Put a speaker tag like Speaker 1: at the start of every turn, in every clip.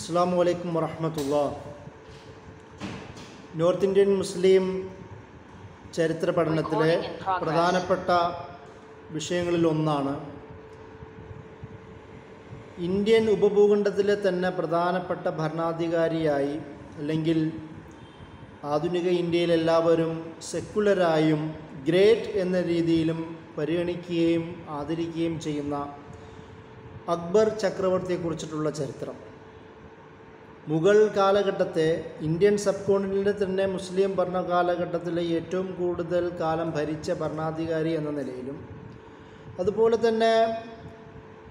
Speaker 1: അസ്സാം വലൈക്കും വറഹമത്തുള്ള നോർത്ത് ഇന്ത്യൻ മുസ്ലിം ചരിത്ര പഠനത്തിലെ. പ്രധാനപ്പെട്ട വിഷയങ്ങളിൽ ഒന്നാണ് ഇന്ത്യൻ ഉപഭൂഖണ്ഡത്തിലെ തന്നെ പ്രധാനപ്പെട്ട ഭരണാധികാരിയായി അല്ലെങ്കിൽ ആധുനിക ഇന്ത്യയിൽ എല്ലാവരും സെക്കുലറായും ഗ്രേറ്റ് എന്ന രീതിയിലും പരിഗണിക്കുകയും ആദരിക്കുകയും ചെയ്യുന്ന അക്ബർ ചക്രവർത്തിയെക്കുറിച്ചിട്ടുള്ള ചരിത്രം മുഗൾ കാലഘട്ടത്തെ ഇന്ത്യൻ സബ് കോണ്ടിനെന്റിൽ തന്നെ മുസ്ലിം ഭരണകാലഘട്ടത്തിലെ ഏറ്റവും കൂടുതൽ കാലം ഭരിച്ച ഭരണാധികാരി എന്ന നിലയിലും അതുപോലെ തന്നെ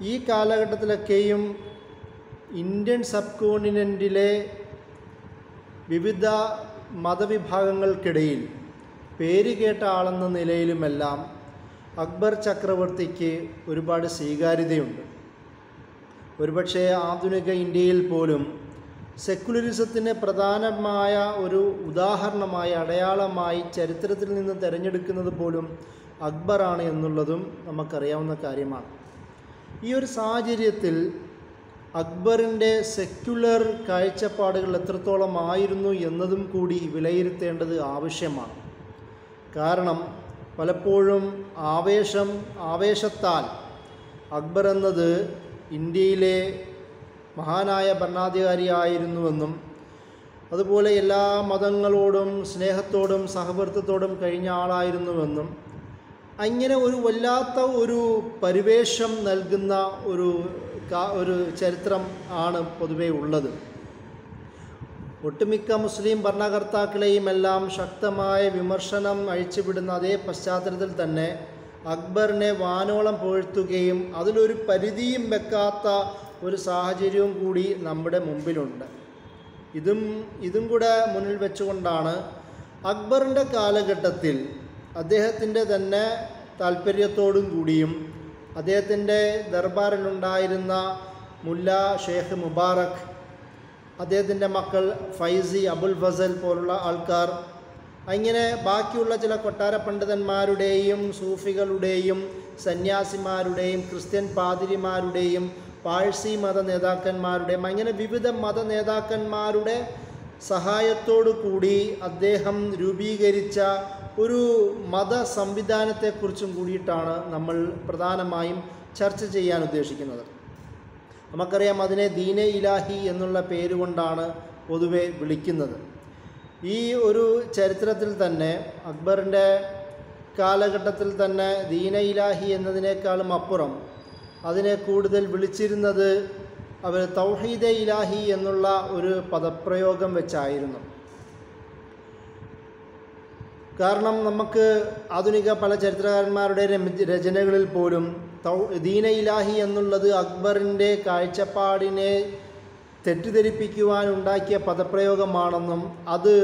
Speaker 1: ഈ കാലഘട്ടത്തിലൊക്കെയും ഇന്ത്യൻ സബ് കോണ്ടിനെന്റിലെ വിവിധ മതവിഭാഗങ്ങൾക്കിടയിൽ പേര് കേട്ട ആളെന്ന നിലയിലുമെല്ലാം അക്ബർ ചക്രവർത്തിക്ക് ഒരുപാട് സ്വീകാര്യതയുണ്ട്. ഒരുപക്ഷേ ആധുനിക ഇന്ത്യയിൽ പോലും സെക്കുലറിസത്തിന് പ്രധാനമായ ഒരു ഉദാഹരണമായി അടയാളമായി ചരിത്രത്തിൽ നിന്ന് തിരഞ്ഞെടുക്കുന്നത് പോലും അക്ബറാണ് എന്നുള്ളതും നമുക്കറിയാവുന്ന കാര്യമാണ്. ഈ ഒരു സാഹചര്യത്തിൽ അക്ബറിന്റെ സെക്യുലർ കാഴ്ചപ്പാടുകൾ എത്രത്തോളം ആയിരുന്നു എന്നതും കൂടി വിലയിരുത്തേണ്ടത് ആവശ്യമാണ്. കാരണം പലപ്പോഴും ആവേശം ആവേശത്താൽ അക്ബർ എന്നത് ഇന്ത്യയിലെ മഹാനായ ഭരണാധികാരിയായിരുന്നുവെന്നും അതുപോലെ എല്ലാ മതങ്ങളോടും സ്നേഹത്തോടും സഹവർത്തത്തോടും കഴിഞ്ഞ ആളായിരുന്നുവെന്നും അങ്ങനെ ഒരു വല്ലാത്ത ഒരു പരിവേഷം നൽകുന്ന ഒരു ഒരു ചരിത്രം ആണ് പൊതുവെ ഉള്ളത്. ഒട്ടുമിക്ക മുസ്ലിം ഭരണകർത്താക്കളെയും എല്ലാം ശക്തമായ വിമർശനം അഴിച്ചുവിടുന്ന അതേ പശ്ചാത്തലത്തിൽ തന്നെ അക്ബറിനെ വാനോളം പുകഴ്ത്തുകയും അതിലൊരു പരിധിയും വെക്കാത്ത ഒരു സാഹചര്യവും കൂടി നമ്മുടെ മുമ്പിലുണ്ട്. ഇതും ഇതും കൂടെ മുന്നിൽ വെച്ചുകൊണ്ടാണ് അക്ബറിന്റെ കാലഘട്ടത്തിൽ അദ്ദേഹത്തിന്റെ തന്നെ താല്പര്യത്തോടും കൂടിയും അദ്ദേഹത്തിന്റെ ദർബാറിലുണ്ടായിരുന്ന മുല്ല ഷെയ്ഖ് മുബാറക് അദ്ദേഹത്തിന്റെ മക്കൾ ഫൈസി അബുൽ ഫസൽ പോലുള്ള ആൾക്കാർ അങ്ങനെ ബാക്കിയുള്ള ചില കൊട്ടാര പണ്ഡിതന്മാരുടെയും സൂഫികളുടെയും സന്യാസിമാരുടെയും ക്രിസ്ത്യൻ പാതിരിമാരുടെയും പാഴ്സി മത നേതാക്കന്മാരുടെയും അങ്ങനെ വിവിധ മത നേതാക്കന്മാരുടെ സഹായത്തോടു കൂടി അദ്ദേഹം രൂപീകരിച്ച ഒരു മത സംവിധാനത്തെക്കുറിച്ചും കൂടിയിട്ടാണ് നമ്മൾ പ്രധാനമായും ചർച്ച ചെയ്യാൻ ഉദ്ദേശിക്കുന്നത്. നമുക്കറിയാം അതിനെ ദീനെ ഇലാഹി എന്നുള്ള പേരുകൊണ്ടാണ് പൊതുവെ വിളിക്കുന്നത്. ഈ ഒരു ചരിത്രത്തിൽ തന്നെ അക്ബറിന്റെ കാലഘട്ടത്തിൽ തന്നെ ദീന ഇലാഹി എന്നതിനേക്കാളും അപ്പുറം അതിനെ കൂടുതൽ വിളിച്ചിരുന്നത് അവർ തൗഹീദ ഇലാഹി എന്നുള്ള ഒരു പദപ്രയോഗം വെച്ചായിരുന്നു. കാരണം നമുക്ക് ആധുനിക പല ചരിത്രകാരന്മാരുടെ രചനകളിൽ പോലും തൗ ദീന ഇലാഹി എന്നുള്ളത് അക്ബറിന്റെ കാഴ്ചപ്പാടിനെ തെറ്റിദ്ധരിപ്പിക്കുവാനുണ്ടാക്കിയ പദപ്രയോഗമാണെന്നും അത്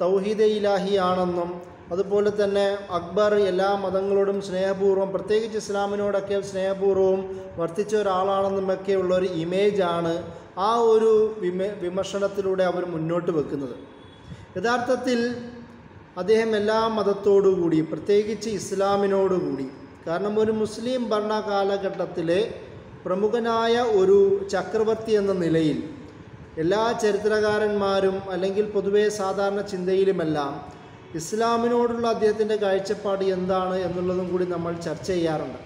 Speaker 1: തൗഹീദ ഇലാഹി ആണെന്നും അതുപോലെ തന്നെ അക്ബർ എല്ലാ മതങ്ങളോടും സ്നേഹപൂർവം പ്രത്യേകിച്ച് ഇസ്ലാമിനോടൊക്കെ സ്നേഹപൂർവം വർത്തിച്ച ഉള്ള ഒരു ഇമേജാണ് ആ ഒരു വിമ വിമർശനത്തിലൂടെ അവർ മുന്നോട്ട് വെക്കുന്നത്. യഥാർത്ഥത്തിൽ അദ്ദേഹം എല്ലാ മതത്തോടുകൂടി പ്രത്യേകിച്ച് ഇസ്ലാമിനോടുകൂടി കാരണം ഒരു മുസ്ലിം ഭരണ കാലഘട്ടത്തിലെ പ്രമുഖനായ ഒരു ചക്രവർത്തി എന്ന നിലയിൽ എല്ലാ ചരിത്രകാരന്മാരും അല്ലെങ്കിൽ പൊതുവേ സാധാരണ ചിന്തയിലുമെല്ലാം ഇസ്ലാമിനോടുള്ള അദ്ദേഹത്തിന്റെ കാഴ്ചപ്പാട് എന്താണ് എന്നുള്ളതും കൂടി നമ്മൾ ചർച്ച ചെയ്യാറുണ്ട്.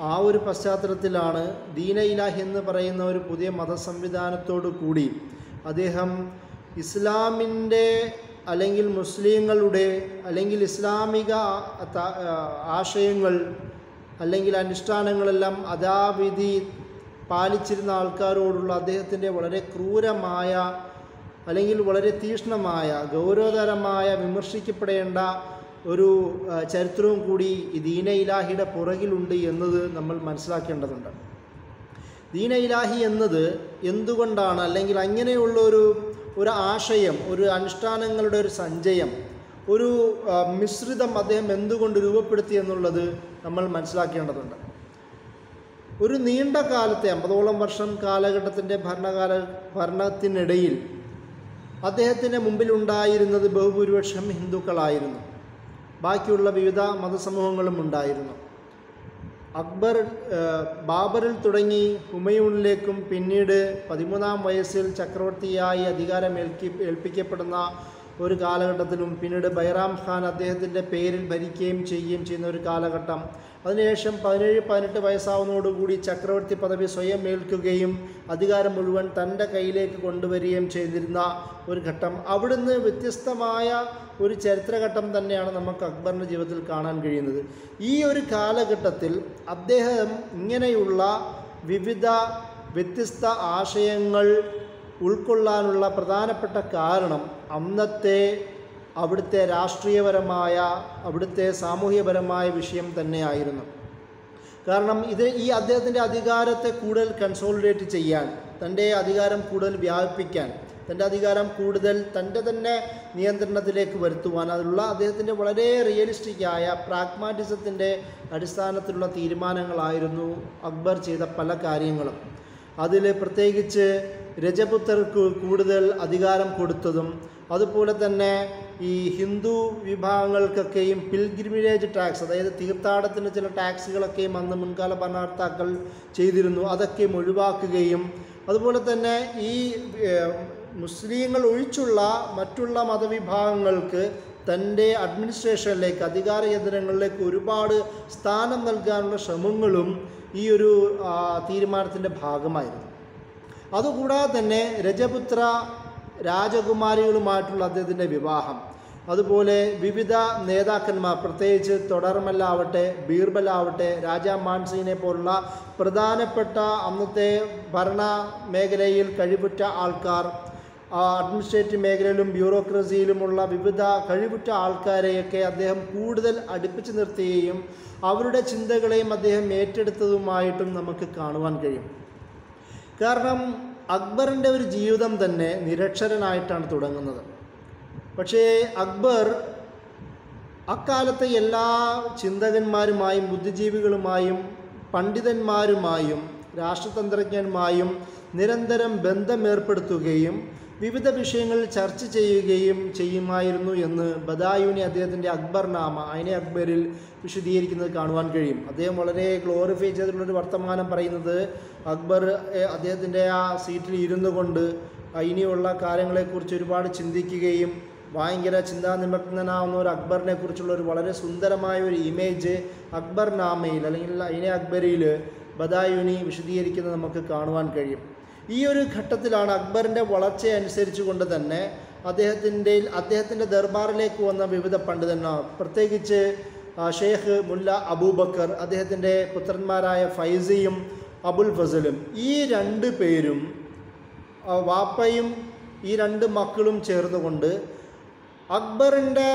Speaker 1: ആ ഒരു പശ്ചാത്തലത്തിലാണ് ദീന ഇലാഹ് എന്ന് പറയുന്ന ഒരു പുതിയ മതസംവിധാനത്തോടു കൂടി അദ്ദേഹം ഇസ്ലാമിന്റെ അല്ലെങ്കിൽ മുസ്ലിങ്ങളുടെ അല്ലെങ്കിൽ ഇസ്ലാമിക ആശയങ്ങൾ അല്ലെങ്കിൽ അനുഷ്ഠാനങ്ങളെല്ലാം അതാവിധി പാലിച്ചിരുന്ന ആൾക്കാരോടുള്ള അദ്ദേഹത്തിന്റെ വളരെ ക്രൂരമായ അല്ലെങ്കിൽ വളരെ തീക്ഷ്ണമായ ഗൗരവതരമായ വിമർശിക്കപ്പെടേണ്ട ഒരു ചരിത്രവും കൂടി ദീന ഇലാഹിയുടെ പുറകിലുണ്ട് എന്നത് നമ്മൾ മനസ്സിലാക്കേണ്ടതുണ്ട്. ദീന ഇലാഹി എന്നത് എന്തുകൊണ്ടാണ്? അല്ലെങ്കിൽ അങ്ങനെയുള്ള ഒരു ഒരു ആശയം ഒരു അനുഷ്ഠാനങ്ങളുടെ ഒരു സഞ്ചയം ഒരു മിശ്രിതം അദ്ദേഹം എന്തുകൊണ്ട് രൂപപ്പെടുത്തി എന്നുള്ളത് നമ്മൾ മനസ്സിലാക്കേണ്ടതുണ്ട്. ഒരു നീണ്ട കാലത്തെ അമ്പതോളം വർഷം കാലഘട്ടത്തിന്റെ ഭരണകാല ഭരണത്തിനിടയിൽ അദ്ദേഹത്തിന്റെ മുമ്പിലുണ്ടായിരുന്നത് ബഹുഭൂരിപക്ഷം ഹിന്ദുക്കളായിരുന്നു. ബാക്കിയുള്ള വിവിധ മതസമൂഹങ്ങളും ഉണ്ടായിരുന്നു. അക്ബർ ബാബറിൽ തുടങ്ങി ഹുമയൂണിലേക്കും പിന്നീട് പതിമൂന്നാം വയസ്സിൽ ചക്രവർത്തിയായി അധികാരം ഏൽക്കി ഏൽപ്പിക്കപ്പെടുന്ന ഒരു കാലഘട്ടത്തിലും പിന്നീട് ബൈറാം ഖാൻ അദ്ദേഹത്തിന്റെ പേരിൽ ഭരിക്കുകയും ചെയ്യുകയും ചെയ്യുന്ന ഒരു കാലഘട്ടം അതിനുശേഷം പതിനേഴ് പതിനെട്ട് വയസ്സാവുന്നതോടുകൂടി ചക്രവർത്തി പദവി സ്വയം ഏൽക്കുകയും അധികാരം മുഴുവൻ തന്റെ കയ്യിലേക്ക് കൊണ്ടുവരികയും ചെയ്തിരുന്ന ഒരു ഘട്ടം. അവിടുന്ന് വ്യത്യസ്തമായ ഒരു ചരിത്രഘട്ടം തന്നെയാണ് നമുക്ക് അക്ബറിന്റെ ജീവിതത്തിൽ കാണാൻ കഴിയുന്നത്. ഈ ഒരു കാലഘട്ടത്തിൽ അദ്ദേഹം ഇങ്ങനെയുള്ള വിവിധ വ്യത്യസ്ത ആശയങ്ങൾ ഉൾക്കൊള്ളാനുള്ള പ്രധാനപ്പെട്ട കാരണം അന്നത്തെ അവിടുത്തെ രാഷ്ട്രീയപരമായ അവിടുത്തെ സാമൂഹ്യപരമായ വിഷയം തന്നെയായിരുന്നു. കാരണം ഇത് ഈ അദ്ദേഹത്തിന്റെ അധികാരത്തെ കൂടുതൽ കൺസോളിഡേറ്റ് ചെയ്യാൻ തന്റെ അധികാരം കൂടുതൽ വ്യാപിപ്പിക്കാൻ തന്റെ അധികാരം കൂടുതൽ തന്റെ തന്നെ നിയന്ത്രണത്തിലേക്ക് വരുത്തുവാൻ അതിലുള്ള അദ്ദേഹത്തിന്റെ വളരെ റിയലിസ്റ്റിക്കായ പ്രാഗ്മാറ്റിസത്തിന്റെ അടിസ്ഥാനത്തിലുള്ള തീരുമാനങ്ങളായിരുന്നു അക്ബർ ചെയ്ത പല കാര്യങ്ങളും. അതിൽ പ്രത്യേകിച്ച് രജപുത്രർക്ക് കൂടുതൽ അധികാരം കൊടുത്തതും അതുപോലെ തന്നെ ഈ ഹിന്ദു വിഭാഗങ്ങൾക്കൊക്കെയും പിൽഗ്രിമിനേജ് ടാക്സ് അതായത് തീർത്ഥാടനത്തിന് ചില ടാക്സുകളൊക്കെയും അന്ന് മുൻകാല ഭരണകർത്താക്കൾ ചെയ്തിരുന്നു. അതൊക്കെയും ഒഴിവാക്കുകയും അതുപോലെ തന്നെ ഈ മുസ്ലിങ്ങൾ ഒഴിച്ചുള്ള മറ്റുള്ള മതവിഭാഗങ്ങൾക്ക് തന്റെ അഡ്മിനിസ്ട്രേഷനിലേക്ക് അധികാര കേന്ദ്രങ്ങളിലേക്ക് ഒരുപാട് സ്ഥാനം നൽകാനുള്ള ശ്രമങ്ങളും ഈ ഒരു തീരുമാനത്തിന്റെ ഭാഗമായിരുന്നു. അതുകൂടാതെ തന്നെ രജപുത്ര രാജകുമാരികളുമായിട്ടുള്ള അദ്ദേഹത്തിന്റെ വിവാഹം. അതുപോലെ വിവിധ നേതാക്കന്മാർ പ്രത്യേകിച്ച് തൊടർമല്ലാവട്ടെ ബീർബലാവട്ടെ രാജാ മാൻസിനെ പോലുള്ള പ്രധാനപ്പെട്ട അന്നത്തെ ഭരണ മേഖലയിൽ കഴിവുറ്റ ആൾക്കാർ അഡ്മിനിസ്ട്രേറ്റീവ് മേഖലയിലും ബ്യൂറോക്രസിയിലുമുള്ള വിവിധ കഴിവുറ്റ ആൾക്കാരെയൊക്കെ അദ്ദേഹം കൂടുതൽ അടുപ്പിച്ച് നിർത്തുകയും അവരുടെ ചിന്തകളെയും അദ്ദേഹം ഏറ്റെടുത്തതുമായിട്ടും നമുക്ക് കാണുവാൻ കഴിയും. കാരണം അക്ബറിന്റെ ഒരു ജീവിതം തന്നെ നിരക്ഷരനായിട്ടാണ് തുടങ്ങുന്നത്. പക്ഷേ അക്ബർ അക്കാലത്തെ എല്ലാ ചിന്തകന്മാരുമായും ബുദ്ധിജീവികളുമായും പണ്ഡിതന്മാരുമായും രാഷ്ട്രതന്ത്രജ്ഞന്മാരുമായും നിരന്തരം ബന്ധമേർപ്പെടുത്തുകയും വിവിധ വിഷയങ്ങൾ ചർച്ച ചെയ്യുകയും ചെയ്യുമായിരുന്നു എന്ന് ബദായുനി അദ്ദേഹത്തിന്റെ അക്ബർ നാമ അതിനെ അക്ബറിൽ വിശദീകരിക്കുന്നത് കാണുവാൻ കഴിയും. അദ്ദേഹം വളരെ ഗ്ലോറിഫൈ ചെയ്തിട്ടുള്ളൊരു വർത്തമാനം പറയുന്നത് അക്ബർ അദ്ദേഹത്തിന്റെ ആ സീറ്റിൽ ഇരുന്നു കൊണ്ട് ഇനിയുള്ള കാര്യങ്ങളെക്കുറിച്ച് ഒരുപാട് ചിന്തിക്കുകയും ഭയങ്കര ചിന്താനിമഗ്നനാവുന്ന ഒരു അക്ബറിനെ കുറിച്ചുള്ള ഒരു വളരെ സുന്ദരമായ ഒരു ഇമേജ് അക്ബർ നാമയിൽ അല്ലെങ്കിൽ അതിനെ അക്ബരിയിൽ ബദായുനി വിശദീകരിക്കുന്നത് നമുക്ക് കാണുവാൻ കഴിയും. ഈ ഒരു ഘട്ടത്തിലാണ് അക്ബറിന്റെ വളർച്ച അനുസരിച്ചു കൊണ്ട് തന്നെ അദ്ദേഹത്തിന്റെ അദ്ദേഹത്തിന്റെ ദർബാറിലേക്ക് വന്ന വിവിധ പണ്ഡിതന്മാർ പ്രത്യേകിച്ച് ഷെയ്ഖ് മുല്ല അബൂബക്കർ അദ്ദേഹത്തിന്റെ പുത്രന്മാരായ ഫൈസിയും അബുൽ ഫസലും ഈ രണ്ട് പേരും വാപ്പയും ഈ രണ്ട് മക്കളും ചേർന്നുകൊണ്ട് അക്ബറിന്റെ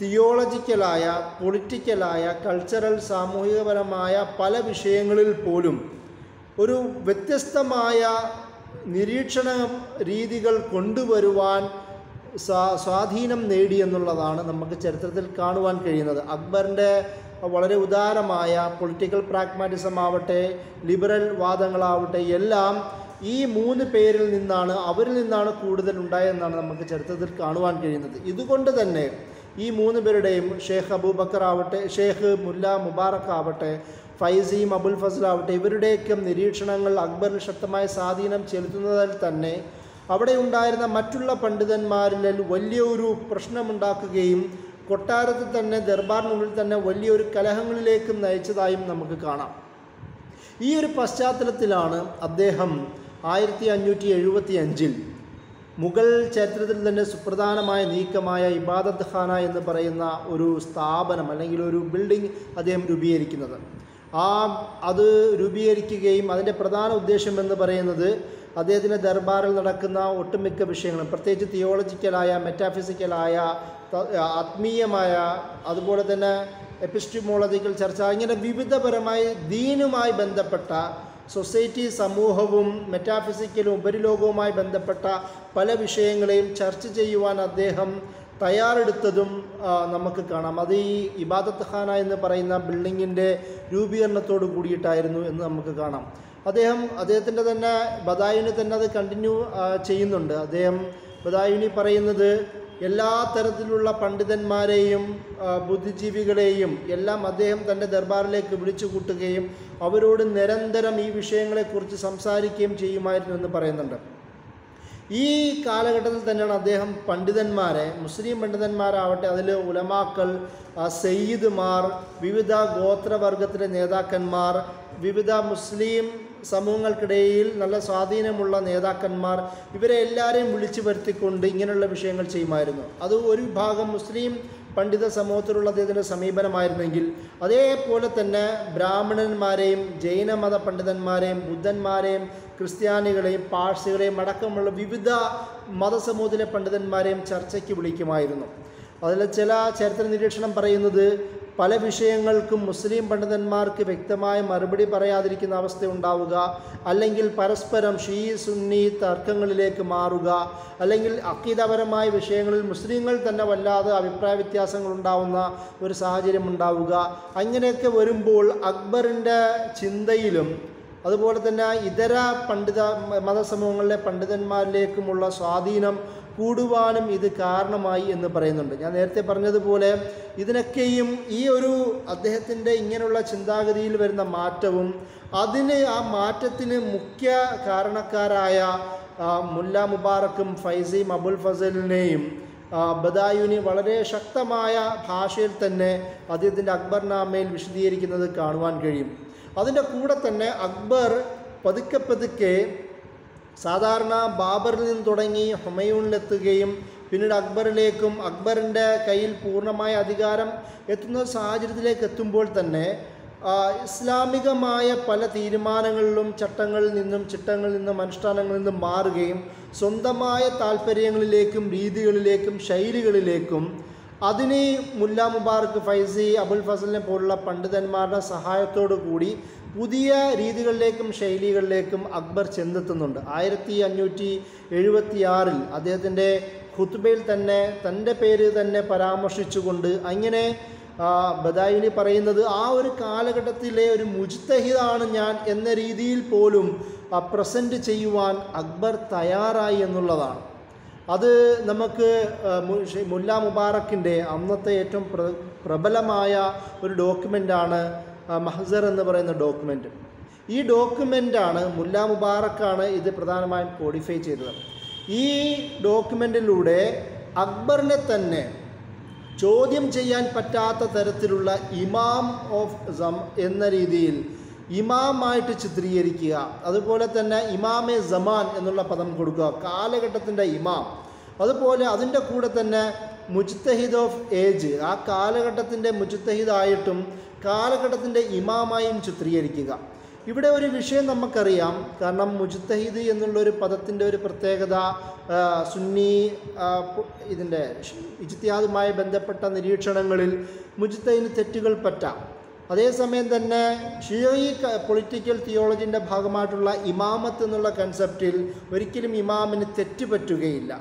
Speaker 1: തിയോളജിക്കലായ പൊളിറ്റിക്കലായ കൾച്ചറൽ സാമൂഹികപരമായ പല വിഷയങ്ങളിൽ പോലും ഒരു വ്യത്യസ്തമായ നിരീക്ഷണ രീതികൾ കൊണ്ടുവരുവാൻ സ്വാ സ്വാധീനം നേടി എന്നുള്ളതാണ് നമുക്ക് ചരിത്രത്തിൽ കാണുവാൻ കഴിയുന്നത്. അക്ബറിന്റെ വളരെ ഉദാരമായ പൊളിറ്റിക്കൽ പ്രാഗ്മാറ്റിസം ആവട്ടെ ലിബറൽ വാദങ്ങളാവട്ടെ എല്ലാം ഈ മൂന്ന് പേരിൽ നിന്നാണ് അവരിൽ നിന്നാണ് കൂടുതൽ ഉണ്ടായതെന്നാണ് നമുക്ക് ചരിത്രത്തിൽ കാണുവാൻ കഴിയുന്നത്. ഇതുകൊണ്ട് തന്നെ ഈ മൂന്ന് പേരുടെയും ഷേഖ് അബൂബക്കർ ആവട്ടെ ഷേഖ് മുല്ല മുബാറക്ക് ആവട്ടെ ഫൈസിയും അബുൽ ഫസലാവട്ടെ ഇവരുടെയൊക്കെ നിരീക്ഷണങ്ങൾ അക്ബറിൽ ശക്തമായ സ്വാധീനം ചെലുത്തുന്നതിൽ തന്നെ അവിടെ ഉണ്ടായിരുന്ന മറ്റുള്ള പണ്ഡിതന്മാരിൽ വലിയൊരു പ്രശ്നമുണ്ടാക്കുകയും കൊട്ടാരത്തിൽ തന്നെ ദർബാറിനുള്ളിൽ തന്നെ വലിയൊരു കലഹങ്ങളിലേക്കും നയിച്ചതായും നമുക്ക് കാണാം. ഈ ഒരു പശ്ചാത്തലത്തിലാണ് അദ്ദേഹം ആയിരത്തി അഞ്ഞൂറ്റി എഴുപത്തി അഞ്ചിൽ മുഗൾ ചരിത്രത്തിൽ തന്നെ സുപ്രധാനമായ നീക്കമായ ഇബാദത്ത് ഖാന എന്ന് പറയുന്ന ഒരു സ്ഥാപനം അല്ലെങ്കിൽ ഒരു ബിൽഡിംഗ് അദ്ദേഹം രൂപീകരിക്കുന്നത്. ആ അത് രൂപീകരിക്കുകയും അതിന്റെ പ്രധാന ഉദ്ദേശം എന്ന് പറയുന്നത് അദ്ദേഹത്തിന്റെ ദർബാറിൽ നടക്കുന്ന ഒട്ടുമിക്ക വിഷയങ്ങളും പ്രത്യേകിച്ച് തിയോളജിക്കലായ മെറ്റാഫിസിക്കലായ ആത്മീയമായ അതുപോലെ തന്നെ എപ്പിസ്റ്റിമോളജിക്കൽ ചർച്ച ഇങ്ങനെ വിവിധപരമായി ദീനുമായി ബന്ധപ്പെട്ട സൊസൈറ്റി സമൂഹവും മെറ്റാഫിസിക്കലും ഉപരിലോകവുമായി ബന്ധപ്പെട്ട പല വിഷയങ്ങളെയും ചർച്ച ചെയ്യുവാൻ അദ്ദേഹം തയ്യാറെടുത്തതും നമുക്ക് കാണാം. അത് ഈ ഇബാദത്ത് ഖാന എന്ന് പറയുന്ന ബിൽഡിങ്ങിന്റെ രൂപീകരണത്തോട് കൂടിയിട്ടായിരുന്നു എന്ന് നമുക്ക് കാണാം. അദ്ദേഹം അദ്ദേഹത്തിന്റെ തന്നെ ബദായുനി തന്നെ അത് കണ്ടിന്യൂ ചെയ്യുന്നുണ്ട്. അദ്ദേഹം ബദായുനി പറയുന്നത് എല്ലാ തരത്തിലുള്ള പണ്ഡിതന്മാരെയും ബുദ്ധിജീവികളെയും എല്ലാം അദ്ദേഹം തന്റെ ദർബാറിലേക്ക് വിളിച്ചു കൂട്ടുകയും അവരോട് നിരന്തരം ഈ വിഷയങ്ങളെക്കുറിച്ച് സംസാരിക്കുകയും ചെയ്യുമായിരുന്നു എന്ന് പറയുന്നുണ്ട്. ഈ കാലഘട്ടത്തിൽ തന്നെയാണ് അദ്ദേഹം പണ്ഡിതന്മാരെ മുസ്ലിം പണ്ഡിതന്മാരാവട്ടെ അതിൽ ഉലമാക്കൾ സയ്യിദ്മാർ വിവിധ ഗോത്രവർഗത്തിലെ നേതാക്കന്മാർ വിവിധ മുസ്ലിം സമൂഹങ്ങൾക്കിടയിൽ നല്ല സ്വാധീനമുള്ള നേതാക്കന്മാർ ഇവരെ എല്ലാവരെയും വിളിച്ചു വരുത്തിക്കൊണ്ട് ഇങ്ങനെയുള്ള വിഷയങ്ങൾ ചെയ്യുമായിരുന്നു. അത് ഒരു വിഭാഗം മുസ്ലിം പണ്ഡിത സമൂഹത്തിലുള്ള അദ്ദേഹത്തിന്റെ സമീപനമായിരുന്നെങ്കിൽ അതേപോലെ തന്നെ ബ്രാഹ്മണന്മാരെയും ജൈനമത പണ്ഡിതന്മാരെയും ബുദ്ധന്മാരെയും ക്രിസ്ത്യാനികളെയും പാഴ്സികളെയും അടക്കമുള്ള വിവിധ മതസമൂഹത്തിലെ പണ്ഡിതന്മാരെയും ചർച്ചയ്ക്ക് വിളിക്കുമായിരുന്നു. അതിൽ ചില ചരിത്ര നിരീക്ഷണം പറയുന്നത് പല വിഷയങ്ങൾക്കും മുസ്ലിം പണ്ഡിതന്മാർക്ക് വ്യക്തമായ മറുപടി പറയാതിരിക്കുന്ന അവസ്ഥ ഉണ്ടാവുക അല്ലെങ്കിൽ പരസ്പരം ഷീ സുന്നി തർക്കങ്ങളിലേക്ക് മാറുക അല്ലെങ്കിൽ അക്കീതപരമായ വിഷയങ്ങളിൽ മുസ്ലിങ്ങൾ തന്നെ വല്ലാതെ അഭിപ്രായ വ്യത്യാസങ്ങൾ ഉണ്ടാവുന്ന ഒരു സാഹചര്യം ഉണ്ടാവുക. അങ്ങനെയൊക്കെ വരുമ്പോൾ അക്ബറിന്റെ ചിന്തയിലും അതുപോലെ തന്നെ ഇതര പണ്ഡിത മതസമൂഹങ്ങളിലെ പണ്ഡിതന്മാരിലേക്കുമുള്ള സ്വാധീനം കൂടുവാനും ഇത് കാരണമായി എന്ന് പറയുന്നുണ്ട്. ഞാൻ നേരത്തെ പറഞ്ഞതുപോലെ ഇതിനൊക്കെയും ഈ ഒരു അദ്ദേഹത്തിന്റെ ഇങ്ങനെയുള്ള ചിന്താഗതിയിൽ വരുന്ന മാറ്റവും അതിന് ആ മാറ്റത്തിന് മുഖ്യ കാരണക്കാരായ മുല്ല മുബാറക്കും ഫൈസിയും അബുൽ ഫസലിനെയും ബദായുനി വളരെ ശക്തമായ ഭാഷയിൽ തന്നെ അദ്ദേഹത്തിന്റെ അക്ബർനാമയിൽ വിശദീകരിക്കുന്നത് കാണുവാൻ കഴിയും. അതിന്റെ കൂടെ തന്നെ അക്ബർ പതുക്കെ പതുക്കെ സാധാരണ ബാബറിൽ നിന്ന് തുടങ്ങി ഹുമയൂണിലെത്തുകയും പിന്നീട് അക്ബറിലേക്കും അക്ബറിന്റെ കയ്യിൽ പൂർണമായ അധികാരം എത്തുന്ന സാഹചര്യത്തിലേക്ക് എത്തുമ്പോൾ തന്നെ ഇസ്ലാമികമായ പല തീരുമാനങ്ങളിലും ചട്ടങ്ങളിൽ നിന്നും ചിട്ടങ്ങളിൽ നിന്നും അനുഷ്ഠാനങ്ങളിൽ നിന്നും മാറുകയും സ്വന്തമായ താല്പര്യങ്ങളിലേക്കും രീതികളിലേക്കും ശൈലികളിലേക്കും അതിനെ മുല്ല മുബാറക്ക് ഫൈസി അബുൽ ഫസലിനെ പോലുള്ള പണ്ഡിതന്മാരുടെ സഹായത്തോടു കൂടി പുതിയ രീതികളിലേക്കും ശൈലികളിലേക്കും അക്ബർ ചെന്നെത്തുന്നുണ്ട്. ആയിരത്തി അഞ്ഞൂറ്റി എഴുപത്തി ആറിൽ അദ്ദേഹത്തിന്റെ ഖുത്ബയിൽ തന്നെ തന്റെ പേര് തന്നെ പരാമർശിച്ചുകൊണ്ട് അങ്ങനെ ബദായിനി പറയുന്നത് ആ ഒരു കാലഘട്ടത്തിലെ ഒരു മുജ്തഹിദാണ് ഞാൻ എന്ന രീതിയിൽ പോലും പ്രസന്റ് ചെയ്യുവാൻ അക്ബർ തയ്യാറായി എന്നുള്ളതാണ്. അത് നമുക്ക് മുല്ല മുബാറക്കിന്റെ അന്നത്തെ ഏറ്റവും പ്രബലമായ ഒരു ഡോക്യുമെന്റാണ് മഹസർ എന്ന് പറയുന്ന ഡോക്യുമെന്റ് ഈ ഡോക്യുമെന്റാണ് മുല്ല മുബാറക്കാണ് ഇത് പ്രധാനമായും കോഡിഫൈ ചെയ്തത്. ഈ ഡോക്യുമെന്റിലൂടെ അക്ബറിനെ തന്നെ ചോദ്യം ചെയ്യാൻ പറ്റാത്ത തരത്തിലുള്ള ഇമാം ഓഫ് സം എന്ന രീതിയിൽ ഇമാമായിട്ട് ചിത്രീകരിക്കുക. അതുപോലെ തന്നെ ഇമാമെ സമാൻ എന്നുള്ള പദം കൊടുക്കുക. കാലഘട്ടത്തിന്റെ ഇമാം. അതുപോലെ അതിന്റെ കൂടെ തന്നെ മുജ്തഹിദ് ഓഫ് ഏജ്. ആ കാലഘട്ടത്തിന്റെ മുജ്തഹിദായിട്ടും കാലഘട്ടത്തിന്റെ ഇമാമായും ചിത്രീകരിക്കുക. ഇവിടെ ഒരു വിഷയം നമുക്കറിയാം. കാരണം മുജ്തഹിദ് എന്നുള്ളൊരു പദത്തിന്റെ ഒരു പ്രത്യേകത സുന്നി ഇതിന്റെ ഇജിത്തിയാദുമായി ബന്ധപ്പെട്ട നിരീക്ഷണങ്ങളിൽ മുജ്തഹിന് തെറ്റുകൾ പറ്റാം. അതേസമയം തന്നെ ഷിയോയി പൊളിറ്റിക്കൽ തിയോളജിന്റെ ഭാഗമായിട്ടുള്ള ഇമാമത്ത് എന്നുള്ള കൺസെപ്റ്റിൽ ഒരിക്കലും ഇമാമിന് തെറ്റ് പറ്റുകയില്ല.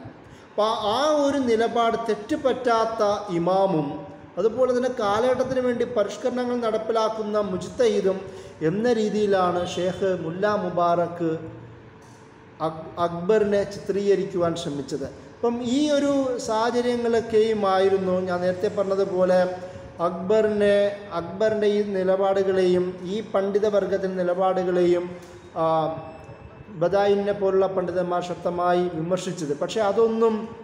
Speaker 1: അപ്പോൾ ആ ഒരു നിലപാട് തെറ്റ് പറ്റാത്ത ഇമാമും അതുപോലെ തന്നെ കാലഘട്ടത്തിന് വേണ്ടി പരിഷ്കരണങ്ങൾ നടപ്പിലാക്കുന്ന മുജിത്തയിദും എന്ന രീതിയിലാണ് ഷേഖ് മുല്ല മുബാറക്ക് അക്- അക്ബറിനെ ചിത്രീകരിക്കുവാൻ ശ്രമിച്ചത്. അപ്പം ഈ ഒരു സാഹചര്യങ്ങളൊക്കെയുമായിരുന്നു ഞാൻ നേരത്തെ പറഞ്ഞതുപോലെ അക്ബറിനെ അക്ബറിന്റെ ഈ നിലപാടുകളെയും ഈ പണ്ഡിത വർഗത്തിന്റെ നിലപാടുകളെയും ബദായിനെ പോലുള്ള പണ്ഡിതന്മാർ ശക്തമായി വിമർശിച്ചത്. പക്ഷേ അതൊന്നും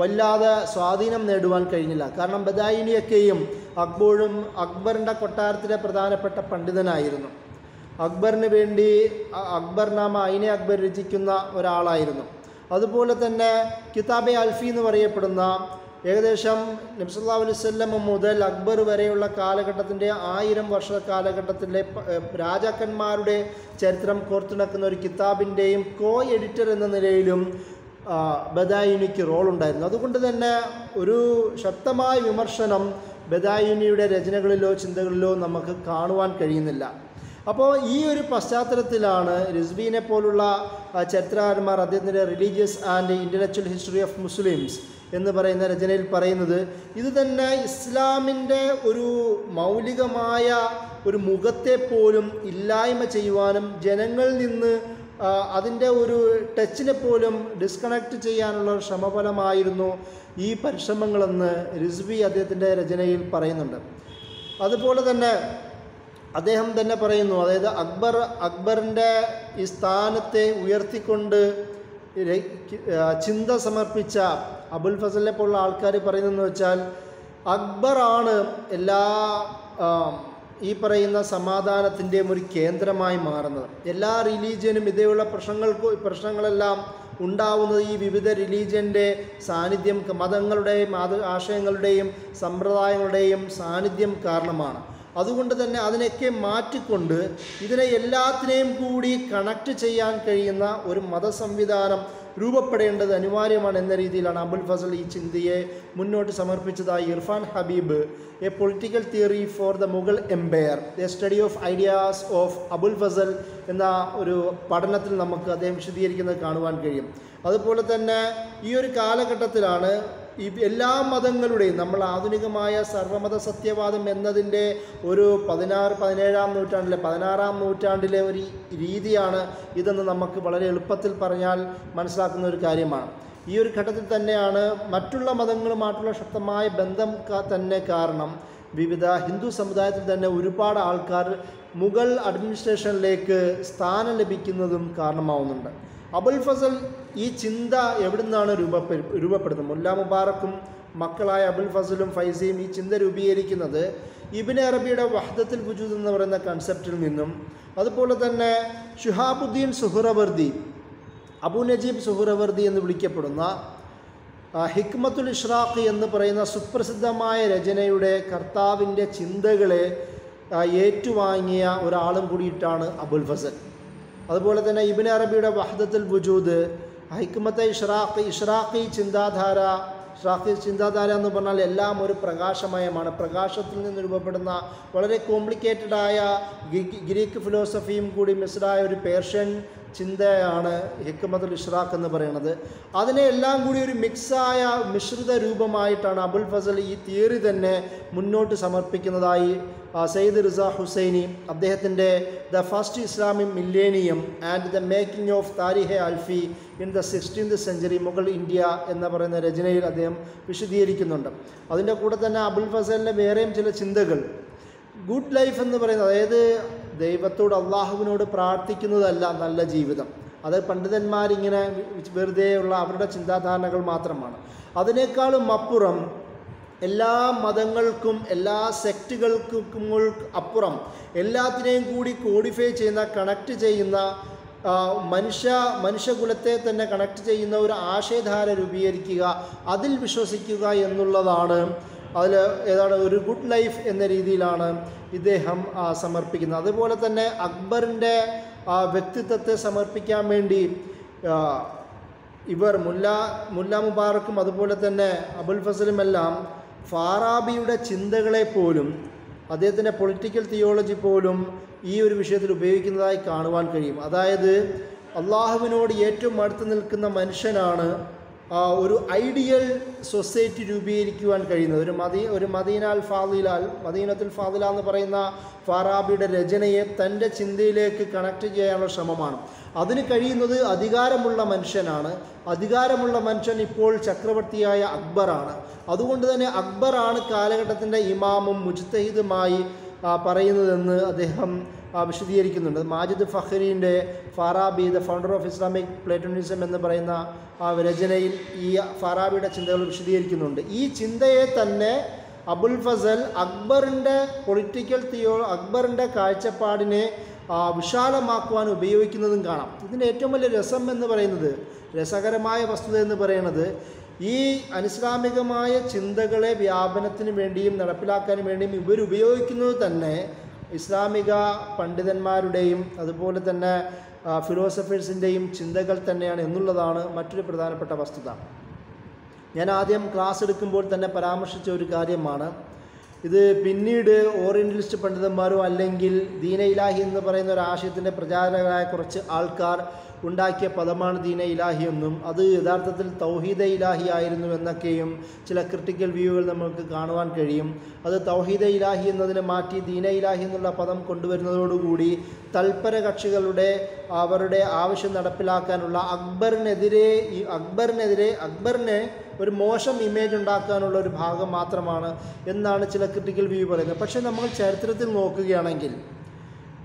Speaker 1: വല്ലാതെ സ്വാധീനം നേടുവാൻ കഴിഞ്ഞില്ല. കാരണം ബദായിനിയൊക്കെയും അക്ബറും അക്ബറിന്റെ കൊട്ടാരത്തിലെ പ്രധാനപ്പെട്ട പണ്ഡിതനായിരുന്നു. അക്ബറിന് വേണ്ടി അക്ബർനാമ അക്ബർ നാമ ഐനെ അക്ബർ രചിക്കുന്ന ഒരാളായിരുന്നു. അതുപോലെ തന്നെ കിതാബെ അൽഫി എന്ന് പറയപ്പെടുന്ന ഏകദേശം നബ്സല്ലാ അലൈവല്ലം മുതൽ അക്ബർ വരെയുള്ള കാലഘട്ടത്തിന്റെ ആയിരം വർഷ കാലഘട്ടത്തിലെ രാജാക്കന്മാരുടെ ചരിത്രം കോർത്തിണക്കുന്ന ഒരു കിതാബിന്റെയും കോ എഡിറ്റർ എന്ന നിലയിലും ബദായുനിക്ക് റോളുണ്ടായിരുന്നു. അതുകൊണ്ട് തന്നെ ഒരു ശക്തമായ വിമർശനം ബദായുനിയുടെ രചനകളിലോ ചിന്തകളിലോ നമുക്ക് കാണുവാൻ കഴിയുന്നില്ല. അപ്പോൾ ഈ ഒരു പശ്ചാത്തലത്തിലാണ് റിസ്ബീനെ പോലുള്ള ചരിത്രകാരന്മാർ അദ്ദേഹത്തിന്റെ religious and intellectual history of Muslims എന്ന് പറയുന്ന രചനയിൽ പറയുന്നത് ഇത് തന്നെ ഇസ്ലാമിന്റെ ഒരു മൗലികമായ ഒരു മുഖത്തെ പോലും ഇല്ലായ്മ ചെയ്യുവാനും ജനങ്ങളിൽ നിന്ന് അതിന്റെ ഒരു ടച്ചിനെ പോലും ഡിസ്കണക്ട് ചെയ്യാനുള്ള ശ്രമഫലമായിരുന്നു ഈ പരിശ്രമങ്ങളെന്ന് രിസ്വി അദ്ദേഹത്തിന്റെ രചനയിൽ പറയുന്നുണ്ട്. അതുപോലെ തന്നെ അദ്ദേഹം തന്നെ പറയുന്നു അതായത് അക്ബർ അക്ബറിന്റെ ഈ സ്ഥാനത്തെ ഉയർത്തിക്കൊണ്ട് ചിന്ത സമർപ്പിച്ച അബുൽ ഫസലിനെ പോലുള്ള ആൾക്കാർ പറയുന്നതെന്ന് വെച്ചാൽ അക്ബറാണ് എല്ലാ ഈ പറയുന്ന സമാധാനത്തിന്റെയും ഒരു കേന്ദ്രമായി മാറുന്നത്. എല്ലാ റിലീജിയനും ഇതേയുള്ള പ്രശ്നങ്ങൾക്ക് പ്രശ്നങ്ങളെല്ലാം ഉണ്ടാവുന്നത് ഈ വിവിധ റിലീജിയന്റെ സാന്നിധ്യം മതങ്ങളുടെയും മത ആശയങ്ങളുടെയും സമ്പ്രദായങ്ങളുടെയും സാന്നിധ്യം കാരണമാണ്. അതുകൊണ്ട് തന്നെ അതിനെയൊക്കെ മാറ്റിക്കൊണ്ട് ഇതിനെ എല്ലാത്തിനെയും കൂടി കണക്ട് ചെയ്യാൻ കഴിയുന്ന ഒരു മതസംവിധാനം രൂപപ്പെടേണ്ടത് അനിവാര്യമാണ് എന്ന രീതിയിലാണ് അബുൽ ഫസൽ ഈ ചിന്തയെ മുന്നോട്ട് സമർപ്പിച്ചതായി Irfan Habib a political theory for the Mughal empire. The study of ideas of Abul Fazl എന്ന ഒരു പഠനത്തിൽ നമുക്ക് അദ്ദേഹം വിശദീകരിക്കുന്നത് കാണുവാൻ കഴിയും. അതുപോലെ തന്നെ ഈ ഒരു കാലഘട്ടത്തിലാണ് ഈ എല്ലാ മതങ്ങളുടെയും നമ്മൾ ആധുനികമായ സർവമത സത്യവാദം എന്നതിന്റെ ഒരു പതിനാറ് പതിനേഴാം നൂറ്റാണ്ടിലെ പതിനാറാം നൂറ്റാണ്ടിലെ ഒരു രീതിയാണ് ഇതെന്ന് നമുക്ക് വളരെ എളുപ്പത്തിൽ പറഞ്ഞാൽ മനസ്സിലാക്കുന്ന ഒരു കാര്യമാണ്. ഈ ഒരു ഘട്ടത്തിൽ തന്നെയാണ് മറ്റുള്ള മതങ്ങളുമായിട്ടുള്ള ശക്തമായ ബന്ധം തന്നെ കാരണം വിവിധ ഹിന്ദു സമുദായത്തിൽ തന്നെ ഒരുപാട് ആൾക്കാർ മുഗൾ അഡ്മിനിസ്ട്രേഷനിലേക്ക് സ്ഥാനം ലഭിക്കുന്നതും കാരണമാവുന്നുണ്ട്. അബുൽ ഫസൽ ഈ ചിന്ത എവിടുന്നാണ് രൂപപ്പെ രൂപപ്പെടുന്നത്? മുല്ല മുബാറക്കും മക്കളായ അബുൽ ഫസലും ഫൈസയും ഈ ചിന്ത രൂപീകരിക്കുന്നത് ഇബിൻ അറബിയുടെ വഹദത്തിൽ വുജൂദ് എന്ന് പറയുന്ന കൺസെപ്റ്റിൽ നിന്നും. അതുപോലെ തന്നെ ഷുഹാബുദ്ദീൻ സുഹുറവർദി അബു നജീബ് സുഹുറവർദി എന്ന് വിളിക്കപ്പെടുന്ന ഹിക്മത്തുൽ ഇഷ്റാഖ് എന്ന് പറയുന്ന സുപ്രസിദ്ധമായ രചനയുടെ കർത്താവിന്റെ ചിന്തകളെ ഏറ്റുവാങ്ങിയ ഒരാളും കൂടിയിട്ടാണ് അബുൽ ഫസൽ. അതുപോലെ തന്നെ ഇബിൻ അറബിയുടെ വഹദത്തുൽ വജൂദ് ഹൈക്കുമത്തെ ഇഷ്റാഖ് ഇഷ്റാഖി ചിന്താധാര ഇഷ്റാഖി ചിന്താധാര എന്ന് പറഞ്ഞാൽ എല്ലാം ഒരു പ്രകാശമയമാണ്. പ്രകാശത്തിൽ നിന്ന് രൂപപ്പെടുന്ന വളരെ കോംപ്ലിക്കേറ്റഡായ ഗ്രീക്ക് ഫിലോസഫിയും കൂടി മിസ്ഡായ ഒരു പേർഷ്യൻ ചിന്തയാണ് ഹിക്കുമത്തുൽ ഇഷ്റാഖ് എന്ന് പറയുന്നത്. അതിനെ എല്ലാം കൂടി ഒരു മിക്സായ മിശ്രിത രൂപമായിട്ടാണ് അബുൽ ഫസൽ ഈ തിയറി തന്നെ മുന്നോട്ട് സമർപ്പിക്കുന്നതായി സയ്യിദ് റിസ ഹുസൈനി അദ്ദേഹത്തിന്റെ the first Islamic millennium and the making of Tarikh Alfi in the sixteenth century Mughal India എന്ന് പറയുന്ന രചനയിൽ അദ്ദേഹം വിശദീകരിക്കുന്നുണ്ട്. അതിന്റെ കൂടെ തന്നെ അബുൽ ഫസലിന്റെ വേറെയും ചില ചിന്തകൾ. ഗുഡ് ലൈഫ് എന്ന് പറയുന്നത് അതായത് ദൈവത്തോട് അള്ളാഹുവിനോട് പ്രാർത്ഥിക്കുന്നതല്ല നല്ല ജീവിതം. അത് പണ്ഡിതന്മാരിങ്ങനെ വെറുതെയുള്ള അവരുടെ ചിന്താധാരണകൾ മാത്രമാണ്. അതിനേക്കാളും അപ്പുറം എല്ലാ മതങ്ങൾക്കും എല്ലാ സെക്റ്റുകൾക്കും അപ്പുറം എല്ലാത്തിനെയും കൂടി കോഡിഫൈ ചെയ്യുന്ന കണക്ട് ചെയ്യുന്ന മനുഷ്യ മനുഷ്യകുലത്തെ തന്നെ കണക്ട് ചെയ്യുന്ന ഒരു ആശയധാര രൂപീകരിക്കുക അതിൽ വിശ്വസിക്കുക എന്നുള്ളതാണ് അതിൽ ഏതാണ് ഒരു ഗുഡ് ലൈഫ് എന്ന രീതിയിലാണ് ഇദ്ദേഹം സമർപ്പിക്കുന്നത്. അതുപോലെ തന്നെ അക്ബറിന്റെ വ്യക്തിത്വത്തെ സമർപ്പിക്കാൻ വേണ്ടി ഇവർ മുല്ല മുല്ല മുബാറക്കും അതുപോലെ തന്നെ അബുൽ ഫസലുമെല്ലാം ഫാറാബിയുടെ ചിന്തകളെ പോലും അദ്ദേഹത്തിന്റെ പൊളിറ്റിക്കൽ തിയോളജി പോലും ഈ ഒരു വിഷയത്തിൽ ഉപയോഗിക്കുന്നതായി കാണുവാൻ കഴിയും. അതായത് അള്ളാഹുവിനോട് ഏറ്റവും അടുത്ത് നിൽക്കുന്ന മനുഷ്യനാണ് ഒരു ഐഡിയൽ സൊസൈറ്റി രൂപീകരിക്കുവാൻ കഴിയുന്നത്. ഒരു മദീ ഒരു മദീനാൽ ഫാദിലാൽ മദീനത്തുൽ ഫാദില എന്ന് പറയുന്ന ഫാറാബിയുടെ രചനയെ തന്റെ ചിന്തയിലേക്ക് കണക്ട് ചെയ്യാനുള്ള ശ്രമമാണ്. അതിന് കഴിയുന്നത് അധികാരമുള്ള മനുഷ്യനാണ്. അധികാരമുള്ള മനുഷ്യൻ ഇപ്പോൾ ചക്രവർത്തിയായ അക്ബറാണ്. അതുകൊണ്ട് തന്നെ അക്ബറാണ് കാലഘട്ടത്തിന്റെ ഇമാമും മുജ്തഹിദുമായി പറയുന്നതെന്ന് അദ്ദേഹം വിശദീകരിക്കുന്നുണ്ട്. Majid ഫഹ്രീന്റെ Farabi the founder of Islamic Platonism എന്ന് പറയുന്ന ആ രചനയിൽ ഈ ഫാറാബിയുടെ ചിന്തകൾ വിശദീകരിക്കുന്നുണ്ട്. ഈ ചിന്തയെ തന്നെ അബുൽ ഫസൽ അക്ബറിന്റെ പൊളിറ്റിക്കൽ തിയോ അക്ബറിന്റെ കാഴ്ചപ്പാടിനെ വിശാലമാക്കുവാൻ ഉപയോഗിക്കുന്നതും കാണാം. ഇതിന്റെ ഏറ്റവും വലിയ രസം എന്ന് പറയുന്നത് രസകരമായ വസ്തുത എന്ന് പറയുന്നത് ഈ അനിസ്ലാമികമായ ചിന്തകളെ വ്യാപനത്തിന് വേണ്ടിയും നടപ്പിലാക്കാൻ വേണ്ടിയും ഇവരുപയോഗിക്കുന്നത് തന്നെ ഇസ്ലാമിക പണ്ഡിതന്മാരുടെയും അതുപോലെ തന്നെ ഫിലോസഫേഴ്സിന്റെയും ചിന്തകൾ തന്നെയാണ് എന്നുള്ളതാണ് മറ്റൊരു പ്രധാനപ്പെട്ട വസ്തുത. ഞാൻ ആദ്യം ക്ലാസ് എടുക്കുമ്പോൾ തന്നെ പരാമർശിച്ച ഒരു കാര്യമാണ്. ഇത് പിന്നീട് ഓറിയന്റലിസ്റ്റ് പണ്ഡിതന്മാരോ അല്ലെങ്കിൽ ദീന ഇലാഹി എന്ന് പറയുന്ന ഒരു ആശയത്തിന്റെ പ്രചാരകരായ കുറച്ച് ആൾക്കാർ ഉണ്ടാക്കിയ പദമാണ് ദീന ഇലാഹി എന്നും അത് യഥാർത്ഥത്തിൽ തൗഹീദ ഇലാഹി ആയിരുന്നു എന്നൊക്കെയും ചില ക്രിട്ടിക്കൽ വ്യൂകൾ നമുക്ക് കാണുവാൻ കഴിയും. അത് തൗഹീദ ഇലാഹി എന്നതിനെ മാറ്റി ദീന ഇലാഹി എന്നുള്ള പദം കൊണ്ടുവരുന്നതോടുകൂടി തൽപര കക്ഷികളുടെ അവരുടെ ആവശ്യം നടപ്പിലാക്കാനുള്ള അക്ബറിനെതിരെ ഈ അക്ബറിനെതിരെ അക്ബറിനെ ഒരു മോശം ഇമേജ് ഉണ്ടാക്കാനുള്ള ഒരു ഭാഗം മാത്രമാണ് എന്നാണ് ചില ക്രിട്ടിക്കൽ വ്യൂ പറയുന്നത്. പക്ഷേ നമ്മൾ ചരിത്രത്തിൽ നോക്കുകയാണെങ്കിൽ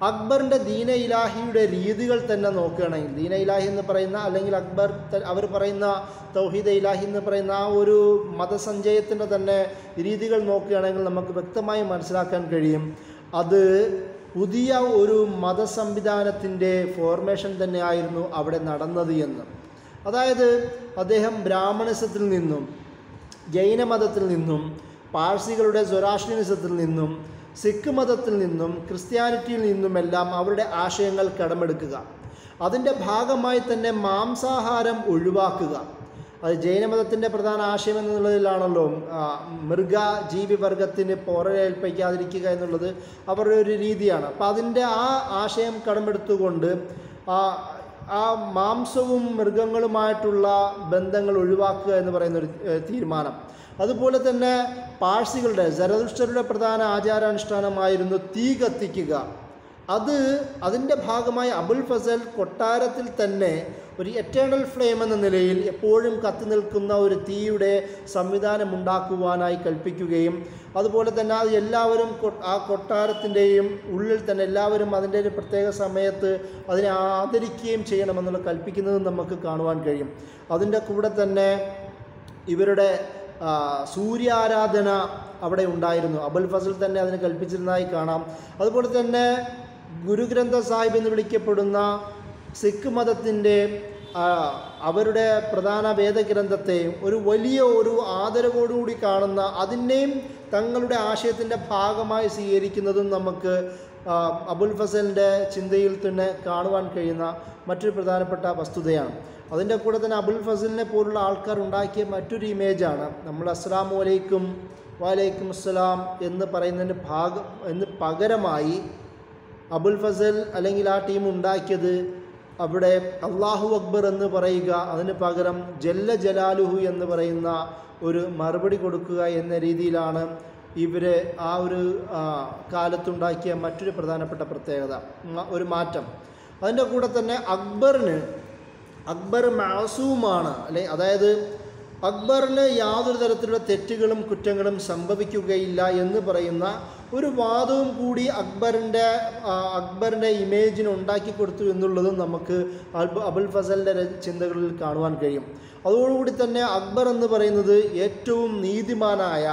Speaker 1: അക്ബറിന്റെ ദീന ഇലാഹിയുടെ രീതികൾ തന്നെ നോക്കുകയാണെങ്കിൽ ദീന ഇലാഹി എന്ന് പറയുന്ന അല്ലെങ്കിൽ അക്ബർ അവർ പറയുന്ന തൗഹീദ ഇലാഹി എന്ന് പറയുന്ന ആ ഒരു മതസഞ്ചയത്തിന്റെ തന്നെ രീതികൾ നോക്കുകയാണെങ്കിൽ നമുക്ക് വ്യക്തമായി മനസ്സിലാക്കാൻ കഴിയും. അത് പുതിയ ഒരു മതസംവിധാനത്തിന്റെ ഫോർമേഷൻ തന്നെയായിരുന്നു അവിടെ നടന്നത് എന്ന്. അതായത് അദ്ദേഹം ബ്രാഹ്മണിസത്തിൽ നിന്നും ജൈനമതത്തിൽ നിന്നും പാഴ്സികളുടെ സ്വരാഷ്ട്രീനിസത്തിൽ നിന്നും സിഖ് മതത്തിൽ നിന്നും ക്രിസ്ത്യാനിറ്റിയിൽ നിന്നുമെല്ലാം അവരുടെ ആശയങ്ങൾ കടമെടുക്കുക. അതിന്റെ ഭാഗമായി തന്നെ മാംസാഹാരം ഒഴിവാക്കുക. അത് ജൈനമതത്തിന്റെ പ്രധാന ആശയം എന്നുള്ളതിലാണല്ലോ മൃഗ ജീവിവർഗത്തിന് പോറലേൽപ്പിക്കാതിരിക്കുക എന്നുള്ളത് അവരുടെ ഒരു രീതിയാണ്. അപ്പോൾ അതിന്റെ ആ ആശയം കടമെടുത്തുകൊണ്ട് ആ ആ മാംസവും മൃഗങ്ങളുമായിട്ടുള്ള ബന്ധങ്ങൾ ഒഴിവാക്കുക എന്ന് പറയുന്ന ഒരു തീരുമാനം. അതുപോലെ തന്നെ പാഴ്സികളുടെ ജരദുഷ്ടരുടെ പ്രധാന ആചാരാനുഷ്ഠാനമായിരുന്നു തീ കത്തിക്കുക. അത് അതിന്റെ ഭാഗമായി അബുൽ ഫസൽ കൊട്ടാരത്തിൽ തന്നെ ഒരു എറ്റേണൽ ഫ്ലെയിം എന്ന നിലയിൽ എപ്പോഴും കത്തി നിൽക്കുന്ന ഒരു തീയുടെ സംവിധാനം ഉണ്ടാക്കുവാനായി കൽപ്പിക്കുകയും അതുപോലെ തന്നെ അത് എല്ലാവരും ആ കൊട്ടാരത്തിന്റെയും ഉള്ളിൽ തന്നെ എല്ലാവരും അതിന്റെ ഒരു പ്രത്യേക സമയത്ത് അതിനെ ആദരിക്കുകയും ചെയ്യണമെന്നുള്ള കൽപ്പിക്കുന്നതും നമുക്ക് കാണുവാൻ കഴിയും. അതിന്റെ കൂടെ തന്നെ ഇവരുടെ സൂര്യാരാധന അവിടെ ഉണ്ടായിരുന്നു. അബുൽ ഫസൽ തന്നെ അതിന് കൽപ്പിച്ചിരുന്നതായി കാണാം. അതുപോലെ തന്നെ ഗുരുഗ്രന്ഥ സാഹിബ് എന്ന് വിളിക്കപ്പെടുന്ന സിഖ് മതത്തിന്റെ അവരുടെ പ്രധാന വേദഗ്രന്ഥത്തെയും ഒരു വലിയ ഒരു ആദരവോടുകൂടി കാണുന്ന അതിനെയും തങ്ങളുടെ ആശയത്തിന്റെ ഭാഗമായി സ്വീകരിക്കുന്നതും നമുക്ക് അബുൽ ഫസലിന്റെ ചിന്തയിൽ തന്നെ കാണുവാൻ കഴിയുന്ന മറ്റൊരു പ്രധാനപ്പെട്ട വസ്തുതയാണ്. അതിന്റെ കൂടെ തന്നെ അബുൽ ഫസലിനെ പോലുള്ള ആൾക്കാർ ഉണ്ടാക്കിയ മറ്റൊരു ഇമേജാണ് നമ്മൾ അസ്സലാമു അലൈക്കും വലൈക്കും അസ്സലാം എന്ന് പറയുന്നതിന് ഭാഗം എന്ന് പകരമായി അബുൽ ഫസൽ അല്ലെങ്കിൽ ആ ടീം ഉണ്ടാക്കിയത് അവിടെ അള്ളാഹു അക്ബർ എന്ന് പറയുക അതിന് പകരം ജല്ല ജലാലുഹു എന്ന് പറയുന്ന ഒരു മറുപടി കൊടുക്കുക എന്ന രീതിയിലാണ് ഇവർ ആ ഒരു കാലത്തുണ്ടാക്കിയ മറ്റൊരു പ്രധാനപ്പെട്ട പ്രത്യേകത ഒരു മാറ്റം. അതിന്റെ കൂടെ തന്നെ അക്ബറിന് അക്ബർ മാസൂമാണ് അല്ലെ അതായത് അക്ബറിന് യാതൊരു തരത്തിലുള്ള തെറ്റുകളും കുറ്റങ്ങളും സംഭവിക്കുകയില്ല എന്ന് പറയുന്ന ഒരു വാദവും കൂടി അക്ബറിന്റെ അക്ബറിന്റെ ഇമേജിന് ഉണ്ടാക്കി കൊടുത്തു എന്നുള്ളതും നമുക്ക് അബ് അബുൽ ഫസലിന്റെ ചിന്തകളിൽ കാണുവാൻ കഴിയും. അതോടുകൂടി തന്നെ അക്ബർ എന്ന് പറയുന്നത് ഏറ്റവും നീതിമാനായ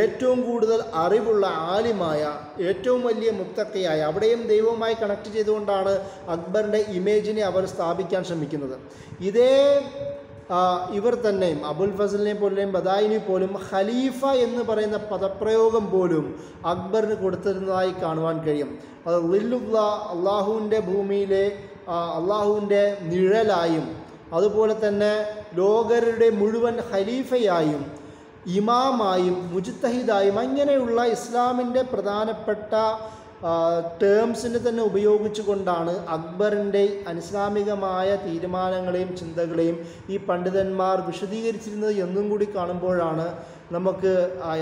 Speaker 1: ഏറ്റവും കൂടുതൽ അറിവുള്ള ആലിമായ ഏറ്റവും വലിയ മുത്തക്കയായ അവിടെയും ദൈവവുമായി കണക്ട് ചെയ്തുകൊണ്ടാണ് അക്ബറിന്റെ ഇമേജിനെ അവർ സ്ഥാപിക്കാൻ ശ്രമിക്കുന്നത്. ഇതേ ഇവർ തന്നെയും അബുൽ ഫസലിനെ പോലെയും ബദായിനെ പോലും ഖലീഫ എന്ന് പറയുന്ന പദപ്രയോഗം പോലും അക്ബറിന് കൊടുത്തിരുന്നതായി കാണുവാൻ കഴിയും. അത് ലില്ലുള്ള അള്ളാഹുവിന്റെ ഭൂമിയിലെ അള്ളാഹുവിന്റെ നിഴലായും അതുപോലെ തന്നെ ലോകരുടെ മുഴുവൻ ഖലീഫയായും ഇമാമായും മുജിത്തഹിദായും അങ്ങനെയുള്ള ഇസ്ലാമിന്റെ പ്രധാനപ്പെട്ട ടേംസിനെ തന്നെ ഉപയോഗിച്ചുകൊണ്ടാണ് അക്ബറിന്റെ അനിസ്ലാമികമായ തീരുമാനങ്ങളെയും ചിന്തകളെയും ഈ പണ്ഡിതന്മാർ വിശദീകരിച്ചിരുന്നത് എന്നും കൂടി കാണുമ്പോഴാണ് നമുക്ക്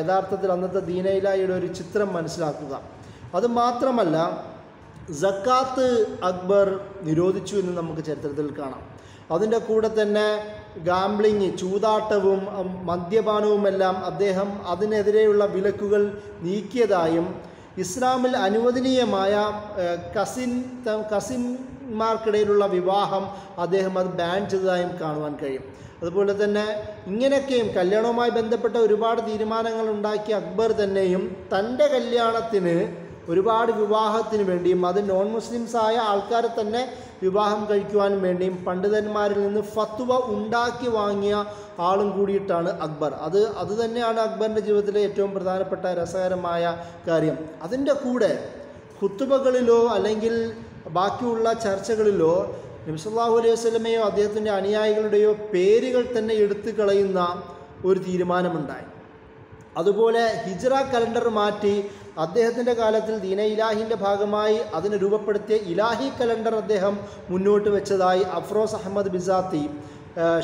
Speaker 1: യഥാർത്ഥത്തിൽ അന്നത്തെ ദീനയിലായുടെ ഒരു ചിത്രം മനസ്സിലാക്കുക. അതുമാത്രമല്ല ജക്കാത്ത് അക്ബർ നിരോധിച്ചു എന്ന് നമുക്ക് ചരിത്രത്തിൽ കാണാം. അതിന്റെ കൂടെ തന്നെ ഗാംബ്ലിങ് ചൂതാട്ടവും മദ്യപാനവുമെല്ലാം അദ്ദേഹം അതിനെതിരെയുള്ള വിലക്കുകൾ നീക്കിയതായും ഇസ്ലാമിൽ അനുവദനീയമായ കസിൻ കസിന്മാർക്കിടയിലുള്ള വിവാഹം അദ്ദേഹം അത് ബാൻ ചെയ്തതായും കാണുവാൻ കഴിയും. അതുപോലെ തന്നെ ഇങ്ങനെയൊക്കെയും കല്യാണവുമായി ബന്ധപ്പെട്ട ഒരുപാട് തീരുമാനങ്ങൾ ഉണ്ടാക്കിയ അക്ബർ തന്നെയും തന്റെ കല്യാണത്തിന് ഒരുപാട് വിവാഹത്തിന് വേണ്ടിയും അത് നോൺ മുസ്ലിംസ് ആയ ആൾക്കാരെ തന്നെ വിവാഹം കഴിക്കുവാനും വേണ്ടിയും പണ്ഡിതന്മാരിൽ നിന്ന് ഫത്വ ഉണ്ടാക്കി വാങ്ങിയ ആളും കൂടിയിട്ടാണ് അക്ബർ. അത് അത് തന്നെയാണ് അക്ബറിന്റെ ജീവിതത്തിലെ ഏറ്റവും പ്രധാനപ്പെട്ട രസകരമായ കാര്യം. അതിന്റെ കൂടെ കുത്തുബകളിലോ അല്ലെങ്കിൽ ബാക്കിയുള്ള ചർച്ചകളിലോ നബിസല്ലാഹു അലൈഹി വസ്ലമയോ അദ്ദേഹത്തിന്റെ അനുയായികളുടെയോ പേരുകൾ തന്നെ എടുത്തു കളയുന്ന ഒരു തീരുമാനമുണ്ടായി. അതുപോലെ ഹിജ്റ കലണ്ടർ മാറ്റി അദ്ദേഹത്തിന്റെ കാലത്തിൽ ദീന ഇലാഹിന്റെ ഭാഗമായി അതിന് രൂപപ്പെടുത്തിയ ഇലാഹി കലണ്ടർ അദ്ദേഹം മുന്നോട്ട് വെച്ചതായി അഫ്രോസ് അഹമ്മദ് ബിസാത്തി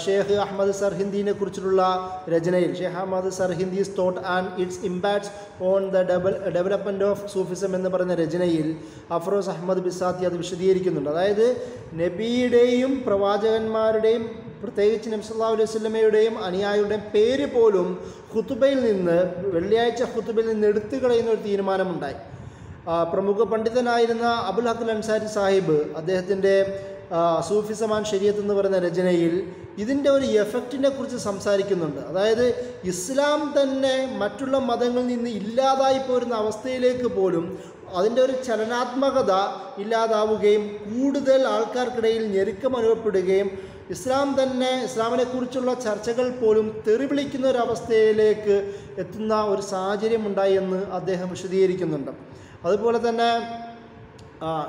Speaker 1: ഷേഖ് അഹമ്മദ് സർഹിന്ദിനെ കുറിച്ചിട്ടുള്ള രചനയിൽ. Sheikh Ahmad Sirhindi's thought and its impacts on the devel development of Sufism എന്ന് പറയുന്ന രചനയിൽ അഫ്രോസ് അഹമ്മദ് ബിസാത്തി അത് വിശദീകരിക്കുന്നുണ്ട്. അതായത് നബിയുടെയും പ്രവാചകന്മാരുടെയും പ്രത്യേകിച്ച് നബ്സല്ലാ അലൈഹി സ്വലമയുടെയും അനുയായിയുടെയും പേര് പോലും ഖുത്തുബയിൽ നിന്ന് വെള്ളിയാഴ്ച ഹുത്തുബയിൽ നിന്ന് എടുത്തു കളയുന്ന ഒരു തീരുമാനമുണ്ടായി. പ്രമുഖ പണ്ഡിതനായിരുന്ന അബുൽ ഹക്കുൽ അൻസാരി സാഹിബ് അദ്ദേഹത്തിന്റെ സൂഫിസമാൻ ശരീരത്ത് എന്ന് പറയുന്ന രചനയിൽ ഇതിന്റെ ഒരു എഫക്റ്റിനെ കുറിച്ച് സംസാരിക്കുന്നുണ്ട്. അതായത് ഇസ്ലാം തന്നെ മറ്റുള്ള മതങ്ങളിൽ നിന്ന് ഇല്ലാതായി പോരുന്ന അവസ്ഥയിലേക്ക് പോലും അതിന്റെ ഒരു ചലനാത്മകത ഇല്ലാതാവുകയും കൂടുതൽ ആൾക്കാർക്കിടയിൽ ഞെരുക്കം അനുഭവപ്പെടുകയും ഇസ്ലാം തന്നെ ഇസ്ലാമിനെക്കുറിച്ചുള്ള ചർച്ചകൾ പോലും തെറിവിളിക്കുന്ന ഒരു അവസ്ഥയിലേക്ക് എത്തുന്ന ഒരു സാഹചര്യം ഉണ്ടായി എന്ന് അദ്ദേഹം വിശദീകരിക്കുന്നുണ്ട്. അതുപോലെ തന്നെ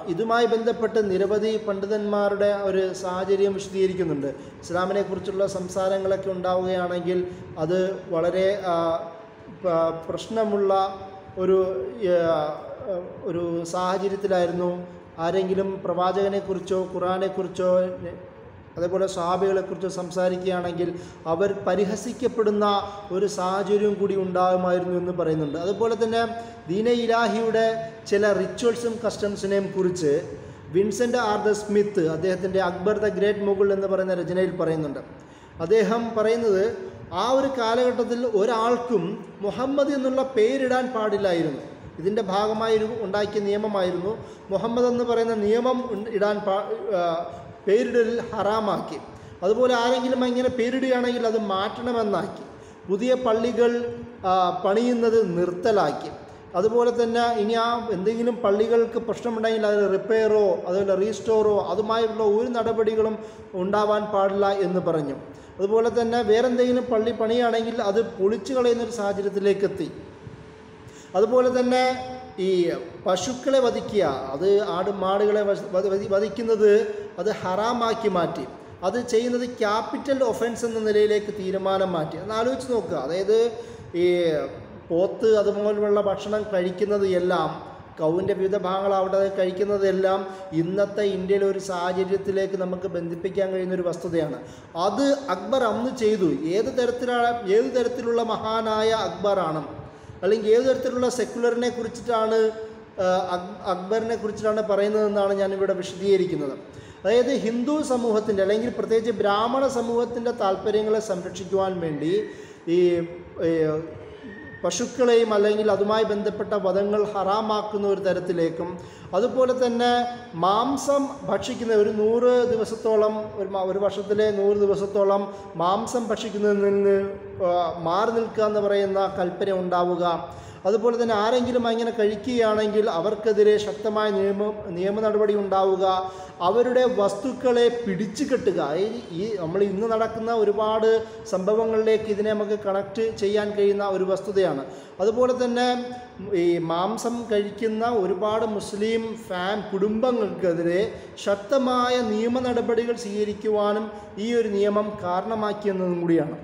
Speaker 1: ഇതുമായി ബന്ധപ്പെട്ട് നിരവധി പണ്ഡിതന്മാരുടെ ഒരു സാഹചര്യം വിശദീകരിക്കുന്നുണ്ട്. ഇസ്ലാമിനെക്കുറിച്ചുള്ള സംസാരങ്ങളൊക്കെ ഉണ്ടാവുകയാണെങ്കിൽ അത് വളരെ പ്രശ്നമുള്ള ഒരു ഒരു സാഹചര്യത്തിലായിരുന്നു. ആരെങ്കിലും പ്രവാചകനെക്കുറിച്ചോ ഖുറാനെക്കുറിച്ചോ അതേപോലെ സ്വഹാബികളെക്കുറിച്ച് സംസാരിക്കുകയാണെങ്കിൽ അവർ പരിഹസിക്കപ്പെടുന്ന ഒരു സാഹചര്യവും കൂടി ഉണ്ടാകുമായിരുന്നു എന്ന് പറയുന്നുണ്ട്. അതുപോലെ തന്നെ ദീന ഇലാഹിയുടെ ചില റിച്വൽസും കസ്റ്റംസിനെയും കുറിച്ച് വിൻസെന്റ് ആർ ദ സ്മിത്ത് അദ്ദേഹത്തിന്റെ അക്ബർ ദ ഗ്രേറ്റ് മുഗൾ എന്ന് പറയുന്ന രചനയിൽ പറയുന്നുണ്ട്. അദ്ദേഹം പറയുന്നത് ആ ഒരു കാലഘട്ടത്തിൽ ഒരാൾക്കും മുഹമ്മദ് എന്നുള്ള പേരിടാൻ പാടില്ലായിരുന്നു. ഇതിന്റെ ഭാഗമായി ഉണ്ടാക്കിയ നിയമമായിരുന്നു. മുഹമ്മദ് എന്ന് പറയുന്ന നിയമം ഇടാൻ പാ ആ, ഹറാമാക്കി. അതുപോലെ ആരെങ്കിലും ഇങ്ങനെ പേരിടുകയാണെങ്കിൽ അത് മാറ്റണമെന്നാക്കി. പുതിയ പള്ളികൾ പണിയുന്നത് നിർത്തലാക്കി. അതുപോലെ തന്നെ ഇനി ആ എന്തെങ്കിലും പള്ളികൾക്ക് പ്രശ്നമുണ്ടെങ്കിൽ അതിൽ റിപ്പയറോ അതുപോലെ റീസ്റ്റോറോ അതുമായുള്ള ഒരു നടപടികളും ഉണ്ടാവാൻ പാടില്ല എന്ന് പറഞ്ഞു. അതുപോലെ തന്നെ വേറെന്തെങ്കിലും പള്ളി പണിയാണെങ്കിൽ അത് പൊളിച്ചു കളയുന്നൊരു സാഹചര്യത്തിലേക്ക് എത്തി. അതുപോലെ തന്നെ ഈ പശുക്കളെ വധിക്കുക അത് ആട് മാടുകളെ വധ- വധി- വധിക്കുന്നത് അത് ഹറാമാക്കി മാറ്റി അത് ചെയ്യുന്നത് ക്യാപിറ്റൽ ഒഫൻസ് എന്ന നിലയിലേക്ക് തീരുമാനം മാറ്റി. ഒന്ന് ആലോചിച്ച് നോക്കുക. അതായത് ഈ പോത്ത് അതുപോലുള്ള ഭക്ഷണം കഴിക്കുന്നത് എല്ലാം കൗവിന്റെ വിവിധ ഭാഗങ്ങളാവട്ടെ അത് കഴിക്കുന്നതെല്ലാം ഇന്നത്തെ ഇന്ത്യയിലെ ഒരു സാഹചര്യത്തിലേക്ക് നമുക്ക് ബന്ധിപ്പിക്കാൻ കഴിയുന്ന ഒരു വസ്തുതയാണ്. അത് അക്ബർ അന്ന് ചെയ്തു. ഏത് തരത്തിലാണ് ഏത് തരത്തിലുള്ള മഹാനായ അക്ബറാണ്? അല്ലെങ്കിൽ ഏത് തരത്തിലുള്ള സെക്കുലറിനെ കുറിച്ചിട്ടാണ് അക്ബറിനെ കുറിച്ചിട്ടാണ് പറയുന്നതെന്നാണ് ഞാനിവിടെ വിശദീകരിക്കുന്നത്. അതായത് ഹിന്ദു സമൂഹത്തിന്റെ അല്ലെങ്കിൽ പ്രത്യേകിച്ച് ബ്രാഹ്മണ സമൂഹത്തിന്റെ താല്പര്യങ്ങളെ സംരക്ഷിക്കുവാൻ വേണ്ടി ഈ പശുക്കളെയും അല്ലെങ്കിൽ അതുമായി ബന്ധപ്പെട്ട വധങ്ങൾ ഹറാമാക്കുന്ന ഒരു തരത്തിലേക്കും അതുപോലെ തന്നെ മാംസം ഭക്ഷിക്കുന്ന ഒരു നൂറ് ദിവസത്തോളം ഒരു ഒരു വർഷത്തിലെ നൂറ് ദിവസത്തോളം മാംസം ഭക്ഷിക്കുന്നതിൽ നിന്ന് മാറി നിൽക്കുക എന്ന് പറയുന്ന കൽപ്പന ഉണ്ടാവുക. അതുപോലെ തന്നെ ആരെങ്കിലും അങ്ങനെ കഴിക്കുകയാണെങ്കിൽ അവർക്കെതിരെ ശക്തമായ നിയമ നിയമ നടപടി ഉണ്ടാവുക. അവരുടെ വസ്തുക്കളെ പിടിച്ചു കെട്ടുക. ഈ നമ്മൾ ഇന്ന് നടക്കുന്ന ഒരുപാട് സംഭവങ്ങളിലേക്ക് ഇതിനെ നമുക്ക് കണക്ട് ചെയ്യാൻ കഴിയുന്ന ഒരു വസ്തുതയാണ്. അതുപോലെ തന്നെ ഈ മാംസം കഴിക്കുന്ന ഒരുപാട് മുസ്ലിം ഫാൻ കുടുംബങ്ങൾക്കെതിരെ ശക്തമായ നിയമ നടപടികൾ സ്വീകരിക്കുവാനും ഈ ഒരു നിയമം കാരണമാക്കിയെന്നതും കൂടിയാണ്.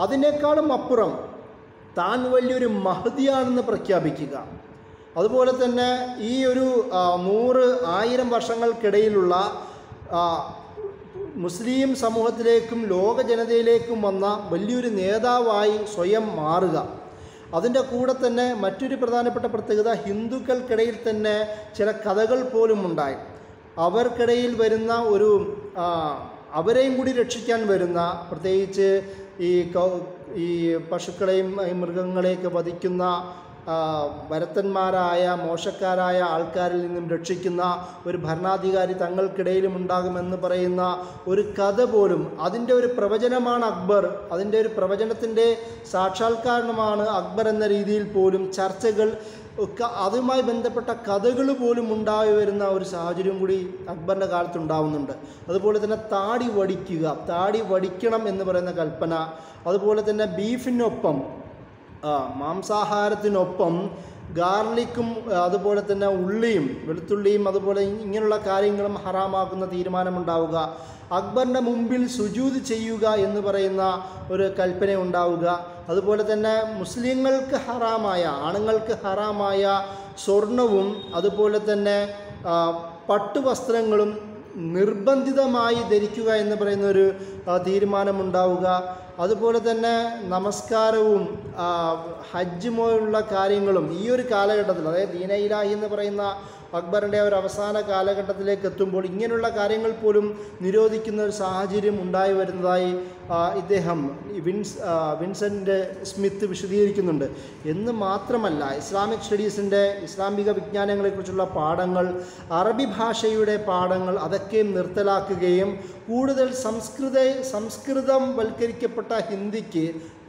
Speaker 1: അതിനേക്കാളും അപ്പുറം താൻ വലിയൊരു മഹതിയാണെന്ന് പ്രഖ്യാപിക്കുക. അതുപോലെ തന്നെ ഈ ഒരു നൂറ് ആയിരം വർഷങ്ങൾക്കിടയിലുള്ള മുസ്ലിം സമൂഹത്തിലേക്കും ലോക ജനതയിലേക്കും വന്ന വലിയൊരു നേതാവായി സ്വയം മാറുക. അതിന്റെ കൂടെ തന്നെ മറ്റൊരു പ്രധാനപ്പെട്ട പ്രത്യേകത ഹിന്ദുക്കൾക്കിടയിൽ തന്നെ ചില കഥകൾ പോലും ഉണ്ടായി. അവർക്കിടയിൽ വരുന്ന ഒരു അവരെയും കൂടി രക്ഷിക്കാൻ വരുന്ന പ്രത്യേകിച്ച് ഈ ഈ പശുക്കളെയും മൃഗങ്ങളെയൊക്കെ വധിക്കുന്ന വരത്തന്മാരായ മോശക്കാരായ ആൾക്കാരിൽ നിന്നും രക്ഷിക്കുന്ന ഒരു ഭരണാധികാരി തങ്ങൾക്കിടയിലും ഉണ്ടാകുമെന്ന് പറയുന്ന ഒരു കഥ പോലും അതിന്റെ ഒരു പ്രവചനമാണ് അക്ബർ. അതിന്റെ ഒരു പ്രവചനത്തിന്റെ സാക്ഷാത്കാരണമാണ് അക്ബർ എന്ന രീതിയിൽ പോലും ചർച്ചകൾ അതുമായി ബന്ധപ്പെട്ട കഥകൾ പോലും ഉണ്ടായി വരുന്ന ഒരു സാഹചര്യം കൂടി അക്ബറിന്റെ കാലത്ത് ഉണ്ടാവുന്നുണ്ട് അതുപോലെ തന്നെ താടി വടിക്കുക താടി വടിക്കണം എന്ന് പറയുന്ന കൽപ്പന അതുപോലെ തന്നെ ബീഫിനൊപ്പം മാംസാഹാരത്തിനൊപ്പം ഗാർലിക്കും അതുപോലെ തന്നെ ഉള്ളിയും വെളുത്തുള്ളിയും അതുപോലെ ഇങ്ങനെയുള്ള കാര്യങ്ങളും ഹറാമാക്കുന്ന തീരുമാനമുണ്ടാവുക. അക്ബറിന്റെ മുമ്പിൽ സുജൂത് ചെയ്യുക എന്ന് പറയുന്ന ഒരു കൽപ്പന ഉണ്ടാവുക അതുപോലെ തന്നെ മുസ്ലിങ്ങൾക്ക് ഹറാമായ ആണുങ്ങൾക്ക് ഹറാമായ സ്വർണവും അതുപോലെ തന്നെ പട്ടുവസ്ത്രങ്ങളും നിർബന്ധിതമായി ധരിക്കുക എന്ന് പറയുന്ന ഒരു തീരുമാനമുണ്ടാവുക. അതുപോലെ തന്നെ നമസ്കാരവും ആ, ഹജ്ജ് മോയുള്ള കാര്യങ്ങളും ഈ ഒരു കാലഘട്ടത്തിൽ അതായത് ദീന ഇലാഹി എന്ന് പറയുന്ന അക്ബറിന്റെ ഒരു അവസാന കാലഘട്ടത്തിലേക്ക് എത്തുമ്പോൾ ഇങ്ങനെയുള്ള കാര്യങ്ങൾ പോലും നിരോധിക്കുന്ന ഒരു സാഹചര്യം ഉണ്ടായി വരുന്നതായി ഇദ്ദേഹം വിൻസ് വിൻസെന്റ് സ്മിത്ത് വിശദീകരിക്കുന്നുണ്ട്. എന്ന് മാത്രമല്ല ഇസ്ലാമിക് സ്റ്റഡീസിന്റെ ഇസ്ലാമിക വിജ്ഞാനങ്ങളെക്കുറിച്ചുള്ള പാഠങ്ങൾ അറബി ഭാഷയുടെ പാഠങ്ങൾ അതൊക്കെയും നിർത്തലാക്കുകയും കൂടുതൽ സംസ്കൃത സംസ്കൃതം വൽക്കരിക്കപ്പെട്ട ഹിന്ദിക്ക്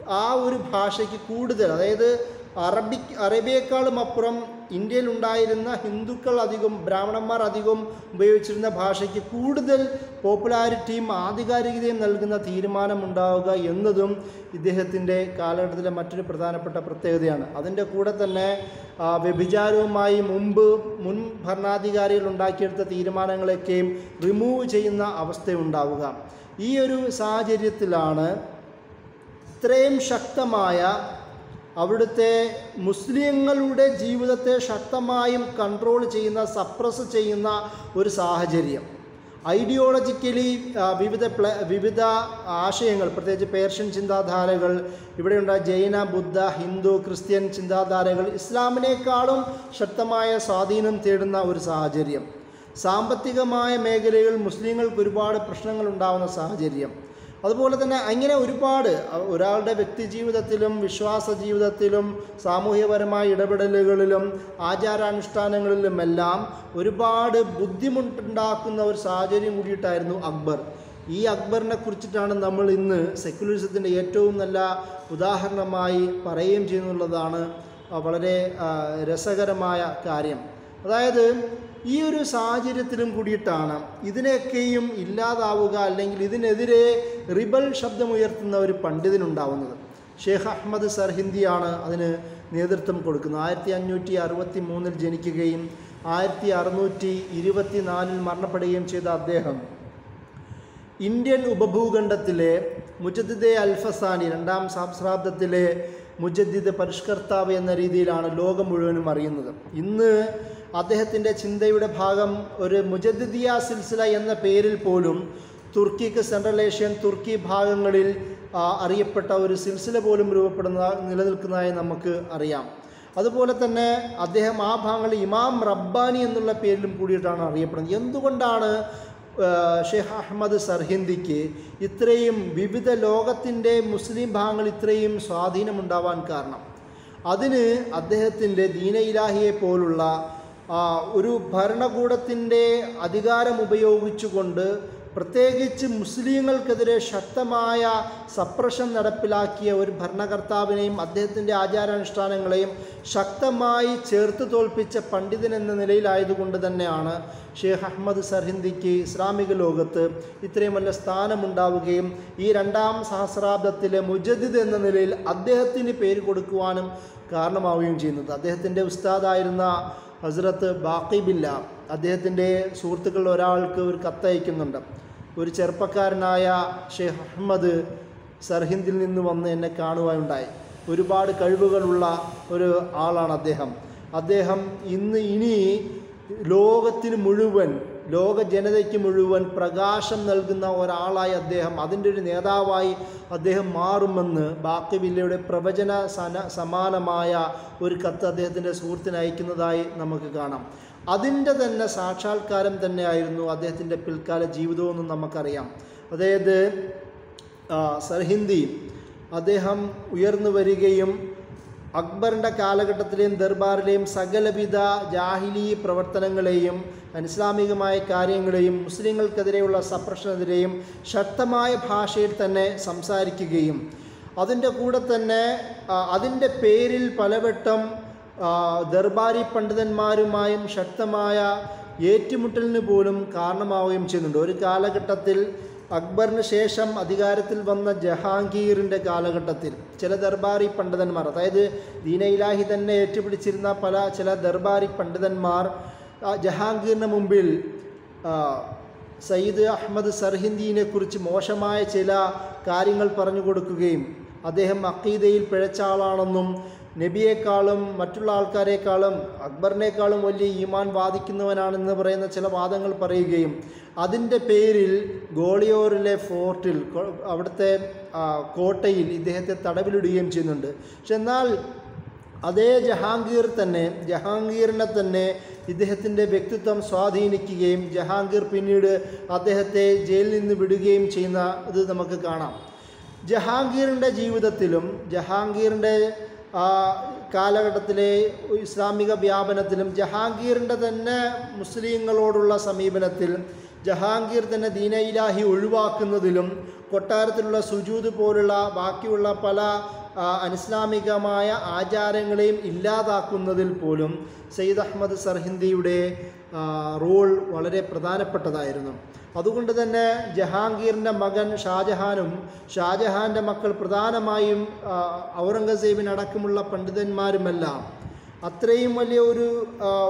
Speaker 1: ആ ഒരു ഭാഷയ്ക്ക് കൂടുതൽ അതായത് അറബിക് അറബിയേക്കാളും അപ്പുറം ഇന്ത്യയിൽ ഉണ്ടായിരുന്ന ഹിന്ദുക്കൾ അധികം ബ്രാഹ്മണന്മാർ അധികം ഉപയോഗിച്ചിരുന്ന ഭാഷയ്ക്ക് കൂടുതൽ പോപ്പുലാരിറ്റിയും ആധികാരികതയും നൽകുന്ന തീരുമാനമുണ്ടാവുക എന്നതും ഇദ്ദേഹത്തിന്റെ കാലഘട്ടത്തിലെ മറ്റൊരു പ്രധാനപ്പെട്ട പ്രത്യേകതയാണ്. അതിന്റെ കൂടെ തന്നെ വ്യഭിചാരവുമായി മുമ്പ് മുൻ ഭരണാധികാരികൾ ഉണ്ടാക്കിയെടുത്ത തീരുമാനങ്ങളൊക്കെയും റിമൂവ് ചെയ്യുന്ന അവസ്ഥയുണ്ടാവുക. ഈ ഒരു സാഹചര്യത്തിലാണ് ഇത്രയും ശക്തമായ അവിടുത്തെ മുസ്ലിങ്ങളുടെ ജീവിതത്തെ ശക്തമായും കൺട്രോൾ ചെയ്യുന്ന സപ്രസ് ചെയ്യുന്ന ഒരു സാഹചര്യം. ഐഡിയോളജിക്കലി വിവിധ വിവിധ ആശയങ്ങൾ പ്രത്യേകിച്ച് പേർഷ്യൻ ചിന്താധാരകൾ ഇവിടെയുണ്ട് ജൈന ബുദ്ധ ഹിന്ദു ക്രിസ്ത്യൻ ചിന്താധാരകൾ ഇസ്ലാമിനേക്കാളും ശക്തമായ സ്വാധീനം തേടുന്ന ഒരു സാഹചര്യം. സാമ്പത്തികമായ മേഖലയിൽ മുസ്ലിങ്ങൾക്ക് ഒരുപാട് പ്രശ്നങ്ങൾ ഉണ്ടാകുന്ന സാഹചര്യം. അതുപോലെ തന്നെ അങ്ങനെ ഒരുപാട് ഒരാളുടെ വ്യക്തി ജീവിതത്തിലും വിശ്വാസ ജീവിതത്തിലും സാമൂഹ്യപരമായ ഇടപെടലുകളിലും ആചാരാനുഷ്ഠാനങ്ങളിലുമെല്ലാം ഒരുപാട് ബുദ്ധിമുട്ടുണ്ടാക്കുന്ന ഒരു സാഹചര്യം കൂടിയിട്ടായിരുന്നു അക്ബർ. ഈ അക്ബറിനെ കുറിച്ചിട്ടാണ് നമ്മൾ ഇന്ന് സെക്യുലറിസത്തിന്റെ ഏറ്റവും നല്ല ഉദാഹരണമായി പറയുകയും ചെയ്യുന്നുള്ളതാണ് വളരെ രസകരമായ കാര്യം. അതായത് ഈ ഒരു സാഹചര്യത്തിലും കൂടിയിട്ടാണ് ഇതിനെയൊക്കെയും ഇല്ലാതാവുക അല്ലെങ്കിൽ ഇതിനെതിരെ റിബൽ ശബ്ദമുയർത്തുന്ന ഒരു പണ്ഡിതനുണ്ടാവുന്നത്. ഷേഖ് അഹമ്മദ് സർഹിന്ദിയാണ് അതിന് നേതൃത്വം കൊടുക്കുന്നത്. ആയിരത്തി അഞ്ഞൂറ്റി അറുപത്തി മൂന്നിൽ ജനിക്കുകയും ആയിരത്തി അറുന്നൂറ്റി ഇരുപത്തി നാലിൽ മരണപ്പെടുകയും ചെയ്ത അദ്ദേഹം ഇന്ത്യൻ ഉപഭൂഖണ്ഡത്തിലെ മുജദ്ദിദെ അൽഫസാനി രണ്ടാം സഹസ്രാബ്ദത്തിലെ മുജദ്ദിദ് പരിഷ്കർത്താവ് എന്ന രീതിയിലാണ് ലോകം മുഴുവനും അറിയുന്നത്. ഇന്ന് അദ്ദേഹത്തിന്റെ ചിന്തയുടെ ഭാഗം ഒരു മുജദ്ദിദിയ സിൽസില എന്ന പേരിൽ പോലും തുർക്കിക്ക് സെൻട്രൽ ഏഷ്യൻ തുർക്കി ഭാഗങ്ങളിൽ അറിയപ്പെട്ട ഒരു സിൽസില പോലും രൂപപ്പെടുന്ന നിലനിൽക്കുന്നതായി നമുക്ക് അറിയാം. അതുപോലെ തന്നെ അദ്ദേഹം ആ ഭാഗങ്ങളിൽ ഇമാം റബ്ബാനി എന്നുള്ള പേരിലും കൂടിയിട്ടാണ് അറിയപ്പെടുന്നത്. എന്തുകൊണ്ടാണ് ഷെയ്ഖ് അഹമ്മദ് സർഹിന്ദിക്ക് ഇത്രയും വിവിധ ലോകത്തിന്റെ മുസ്ലിം ഭാഗങ്ങൾ ഇത്രയും സ്വാധീനമുണ്ടാവാൻ കാരണം. അതിന് അദ്ദേഹത്തിന്റെ ദീന ഇലാഹിയെ പോലുള്ള ഒരു ഭരണകൂടത്തിന്റെ അധികാരം ഉപയോഗിച്ചുകൊണ്ട് പ്രത്യേകിച്ച് മുസ്ലിങ്ങൾക്കെതിരെ ശക്തമായ സപ്രഷൻ നടപ്പിലാക്കിയ ഒരു ഭരണകർത്താവിനെയും അദ്ദേഹത്തിന്റെ ആചാരാനുഷ്ഠാനങ്ങളെയും ശക്തമായി ചേർത്ത് തോൽപ്പിച്ച പണ്ഡിതൻ എന്ന നിലയിലായതുകൊണ്ട് തന്നെയാണ് ഷെയ്ഖ് അഹമ്മദ് സർഹിന്ദിക്ക് ഇസ്ലാമിക ലോകത്ത് ഇത്രയും വലിയ സ്ഥാനമുണ്ടാവുകയും ഈ രണ്ടാം സഹസ്രാബ്ദത്തിലെ മുജദിദ് എന്ന നിലയിൽ അദ്ദേഹത്തിന് പേര് കൊടുക്കുവാനും കാരണമാവുകയും ചെയ്യുന്നത്. അദ്ദേഹത്തിന്റെ ഉസ്താദായിരുന്ന ഹസ്രത്ത് ബാക്കിബില്ല അദ്ദേഹത്തിന്റെ സുഹൃത്തുക്കളിൽ ഒരാൾക്ക് ഒരു കത്തയക്കുന്നുണ്ട്. ഒരു ചെറുപ്പക്കാരനായ ഷെയ്ഖ് അഹമ്മദ് സർഹിന്ദിൽ നിന്ന് വന്ന് എന്നെ കാണുവാനുണ്ടായി ഒരുപാട് കഴിവുകളുള്ള ഒരു ആളാണ് അദ്ദേഹം. അദ്ദേഹം ഇന്ന് ഇനി ലോകത്തിന് മുഴുവൻ ലോക ജനതയ്ക്ക് മുഴുവൻ പ്രകാശം നൽകുന്ന ഒരാളായി അദ്ദേഹം അതിന്റെ ഒരു നേതാവായി അദ്ദേഹം മാറുമെന്ന് ബാക്കി വില്ലയുടെ പ്രവചന സന സമാനമായ ഒരു കത്ത് അദ്ദേഹത്തിന്റെ സുഹൃത്തിന് അയക്കുന്നതായി നമുക്ക് കാണാം. അതിന്റെ തന്നെ സാക്ഷാത്കാരം തന്നെയായിരുന്നു അദ്ദേഹത്തിന്റെ പിൽക്കാല ജീവിതമെന്നും നമുക്കറിയാം. അതായത് സർഹിന്ദി അദ്ദേഹം ഉയർന്നു വരികയും അക്ബറിന്റെ കാലഘട്ടത്തിലെയും ദർബാറിലെയും സകലവിധ ജാഹിലി പ്രവർത്തനങ്ങളെയും അനിസ്ലാമികമായ കാര്യങ്ങളെയും മുസ്ലിങ്ങൾക്കെതിരെയുള്ള സപ്രഷനെതിരെയും ശക്തമായ ഭാഷയിൽ തന്നെ സംസാരിക്കുകയും അതിന്റെ കൂടെ തന്നെ അതിന്റെ പേരിൽ പലവട്ടം ദർബാരി പണ്ഡിതന്മാരുമായും ശക്തമായ ഏറ്റുമുട്ടലിന് പോലും കാരണമാവുകയും ചെയ്യുന്നുണ്ട്. ഒരു കാലഘട്ടത്തിൽ അക്ബറിന് ശേഷം അധികാരത്തിൽ വന്ന ജഹാംഗീറിന്റെ കാലഘട്ടത്തിൽ ചില ദർബാരി പണ്ഡിതന്മാർ അതായത് ദീന ഇലാഹി തന്നെ ഏറ്റുപിടിച്ചിരുന്ന പല ചില ദർബാരി പണ്ഡിതന്മാർ ജഹാംഗീറിന് മുമ്പിൽ സയ്യിദ് അഹമ്മദ് സർഹിന്ദിനെ കുറിച്ച് മോശമായ ചില കാര്യങ്ങൾ പറഞ്ഞു കൊടുക്കുകയും അദ്ദേഹം അക്കീദയിൽ പിഴച്ച ആളാണെന്നും നബിയേക്കാളും മറ്റുള്ള ആൾക്കാരെക്കാളും അക്ബറിനേക്കാളും വലിയ ഈമാൻ വാദിക്കുന്നവനാണെന്ന് പറയുന്ന ചില വാദങ്ങൾ പറയുകയും അതിന്റെ പേരിൽ ഗോളിയോറിലെ ഫോർട്ടിൽ അവിടുത്തെ കോട്ടയിൽ ഇദ്ദേഹത്തെ തടവിലിടുകയും ചെയ്യുന്നുണ്ട്. പക്ഷെ എന്നാൽ അതേ ജഹാംഗീർ തന്നെ ജഹാംഗീറിനെ തന്നെ ഇദ്ദേഹത്തിന്റെ വ്യക്തിത്വം സ്വാധീനിക്കുകയും ജഹാംഗീർ പിന്നീട് അദ്ദേഹത്തെ ജയിലിൽ നിന്ന് വിടുകയും ചെയ്യുന്ന ഇത് നമുക്ക് കാണാം. ജഹാംഗീറിന്റെ ജീവിതത്തിലും ജഹാംഗീറിന്റെ കാലഘട്ടത്തിലെ ഇസ്ലാമിക വ്യാപനത്തിലും ജഹാംഗീറിന്റെ തന്നെ മുസ്ലിങ്ങളോടുള്ള സമീപനത്തിൽ ജഹാംഗീർ തന്നെ ദീന ഇലാഹി ഒഴിവാക്കുന്നതിലും കൊട്ടാരത്തിലുള്ള സുജൂത് പോലുള്ള ബാക്കിയുള്ള പല ആ, അനിസ്ലാമികമായ ആചാരങ്ങളെയും ഇല്ലാതാക്കുന്നതിൽ പോലും സയ്യിദ് അഹമ്മദ് സർഹിന്ദിയുടെ റോൾ വളരെ പ്രധാനപ്പെട്ടതായിരുന്നു. അതുകൊണ്ട് തന്നെ ജഹാംഗീറിന്റെ മകൻ ഷാജഹാനും ഷാജഹാന്റെ മക്കൾ പ്രധാനമായും ഔറംഗസേബിനടക്കമുള്ള പണ്ഡിതന്മാരുമെല്ലാം അത്രയും വലിയ ഒരു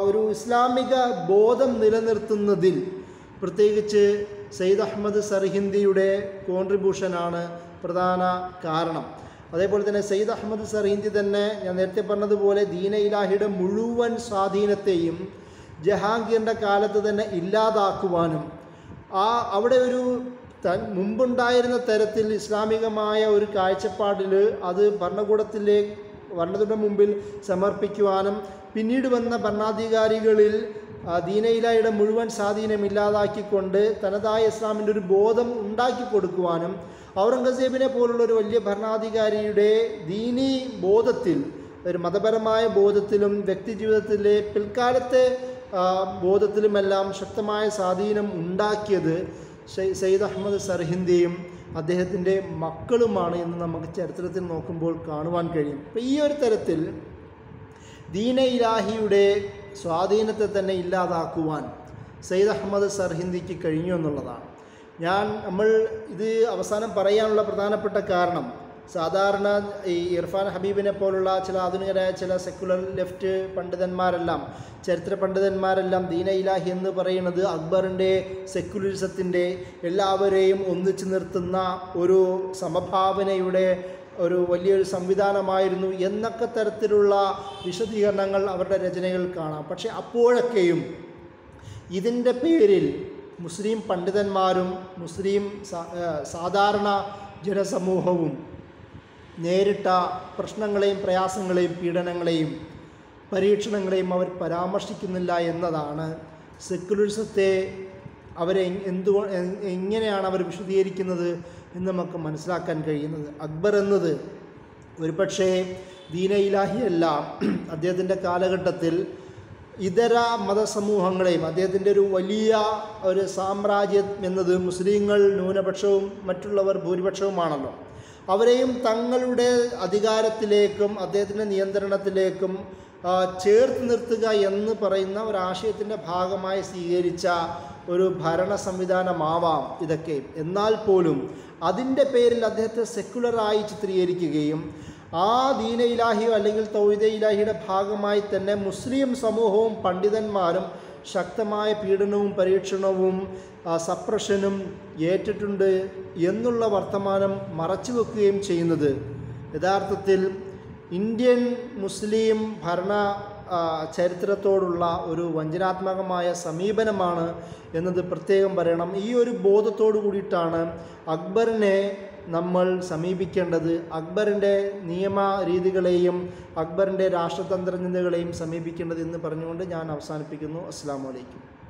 Speaker 1: ഒരു ഇസ്ലാമിക ബോധം നിലനിർത്തുന്നതിൽ പ്രത്യേകിച്ച് സയ്യിദ് അഹമ്മദ് സർഹിന്ദിയുടെ കോൺട്രിബ്യൂഷനാണ് പ്രധാന കാരണം. അതേപോലെ തന്നെ സയ്യിദ് അഹമ്മദ് സർഹിന്ദി തന്നെ ഞാൻ നേരത്തെ പറഞ്ഞതുപോലെ ദീന ഇലാഹിയുടെ മുഴുവൻ സ്വാധീനത്തെയും ജഹാംഗീറിന്റെ കാലത്ത് തന്നെ ഇല്ലാതാക്കുവാനും ആ അവിടെ ഒരു തൻ മുമ്പുണ്ടായിരുന്ന തരത്തിൽ ഇസ്ലാമികമായ ഒരു കാഴ്ചപ്പാടിൽ അത് ഭരണകൂടത്തിലെ ഭരണത്തിന്റെ മുമ്പിൽ സമർപ്പിക്കുവാനും പിന്നീട് വന്ന ഭരണാധികാരികളിൽ ദീനയിലായുടെ മുഴുവൻ സ്വാധീനം ഇല്ലാതാക്കിക്കൊണ്ട് തനതായ ഇസ്ലാമിന്റെ ഒരു ബോധം ഉണ്ടാക്കി കൊടുക്കുവാനും ഔറംഗസേബിനെ പോലുള്ള ഒരു വലിയ ഭരണാധികാരിയുടെ ദീനീ ബോധത്തിൽ ഒരു മതപരമായ ബോധത്തിലും വ്യക്തി ജീവിതത്തിലെ പിൽക്കാലത്തെ ബോധത്തിലുമെല്ലാം ശക്തമായ സ്വാധീനം ഉണ്ടാക്കിയത് സയ്യിദ് അഹമ്മദ് സർഹിന്ദിയും അദ്ദേഹത്തിന്റെ മക്കളുമാണ് എന്ന് നമുക്ക് ചരിത്രത്തിൽ നോക്കുമ്പോൾ കാണുവാൻ കഴിയും. അപ്പോൾ ഈ ഒരു തരത്തിൽ ദീന ഇലാഹിയുടെ സ്വാധീനത്തെ തന്നെ ഇല്ലാതാക്കുവാൻ സയ്യിദ് അഹമ്മദ് സർഹിന്ദിക്ക് കഴിഞ്ഞു എന്നുള്ളതാണ്. ഞാൻ നമ്മൾ ഇത് അവസാനം പറയാനുള്ള പ്രധാനപ്പെട്ട കാരണം സാധാരണ ഈ ഇർഫാൻ ഹബീബിനെ പോലുള്ള ചില ആധുനികരായ ചില സെക്കുലർ ലെഫ്റ്റ് പണ്ഡിതന്മാരെല്ലാം ചരിത്ര പണ്ഡിതന്മാരെല്ലാം ദീന ഇലാഹി എന്ന് പറയുന്നത് അക്ബറിന്റെ സെക്കുലറിസത്തിന്റെ എല്ലാവരെയും ഒന്നിച്ചു നിർത്തുന്ന ഒരു സമഭാവനയുടെ ഒരു വലിയൊരു സംവിധാനമായിരുന്നു എന്നൊക്കെ തരത്തിലുള്ള വിശദീകരണങ്ങൾ അവരുടെ രചനകൾ കാണാം. പക്ഷേ അപ്പോഴൊക്കെയും ഇതിന്റെ പേരിൽ മുസ്ലിം പണ്ഡിതന്മാരും മുസ്ലിം സാധാരണ ജനസമൂഹവും നേരിട്ട പ്രശ്നങ്ങളെയും പ്രയാസങ്ങളെയും പീഡനങ്ങളെയും പരീക്ഷണങ്ങളെയും അവർ പരാമർശിക്കുന്നില്ല എന്നതാണ് സെക്യുലറിസത്തെ അവരെ എന്തു എങ്ങനെയാണ് അവർ വിശദീകരിക്കുന്നത് എന്ന് നമുക്ക് മനസ്സിലാക്കാൻ കഴിയുന്നത്. അക്ബർ എന്നത് ഒരു പക്ഷേ ദീന ഇലാഹിയല്ല അദ്ദേഹത്തിന്റെ കാലഘട്ടത്തിൽ ഇതര മതസമൂഹങ്ങളെയും അദ്ദേഹത്തിന്റെ ഒരു വലിയ ഒരു സാമ്രാജ്യം എന്നത് മുസ്ലിങ്ങൾ ന്യൂനപക്ഷവും മറ്റുള്ളവർ ഭൂരിപക്ഷവുമാണല്ലോ. അവരെയും തങ്ങളുടെ അധികാരത്തിലേക്കും അദ്ദേഹത്തിന്റെ നിയന്ത്രണത്തിലേക്കും ചേർത്ത് നിർത്തുക എന്ന് പറയുന്ന ഒരാശയത്തിന്റെ ഭാഗമായി സ്വീകരിച്ച ഒരു ഭരണ സംവിധാനമാവാം ഇതൊക്കെ. എന്നാൽ പോലും അതിന്റെ പേരിൽ അദ്ദേഹത്തെ സെക്കുലറായി ചിത്രീകരിക്കുകയും ആ ദീന ഇലാഹിയോ അല്ലെങ്കിൽ തൗഹിദ ഇലാഹിയുടെ ഭാഗമായി തന്നെ മുസ്ലിം സമൂഹവും പണ്ഡിതന്മാരും ശക്തമായ പീഡനവും പരീക്ഷണവും സപ്രഷനും ഏറ്റിട്ടുണ്ട് എന്നുള്ള വർത്തമാനം മറച്ചു വെക്കുകയും ചെയ്യുന്നത്. യഥാർത്ഥത്തിൽ ഇന്ത്യൻ മുസ്ലിം ഭരണ ചരിത്രത്തോടുള്ള ഒരു വഞ്ചനാത്മകമായ സമീപനമാണ് എന്നത് പ്രത്യേകം പറയണം. ഈ ഒരു ബോധത്തോടു കൂടിയിട്ടാണ് അക്ബറിനെ നമ്മൾ സമീപിക്കേണ്ടത് അക്ബറിന്റെ നിയമ രീതികളെയും അക്ബറിന്റെ രാഷ്ട്രതന്ത്രജ്ഞതകളെയും സമീപിക്കേണ്ടത് എന്ന് പറഞ്ഞുകൊണ്ട് ഞാൻ അവസാനിപ്പിക്കുന്നു. അസ്സാം വലൈക്കും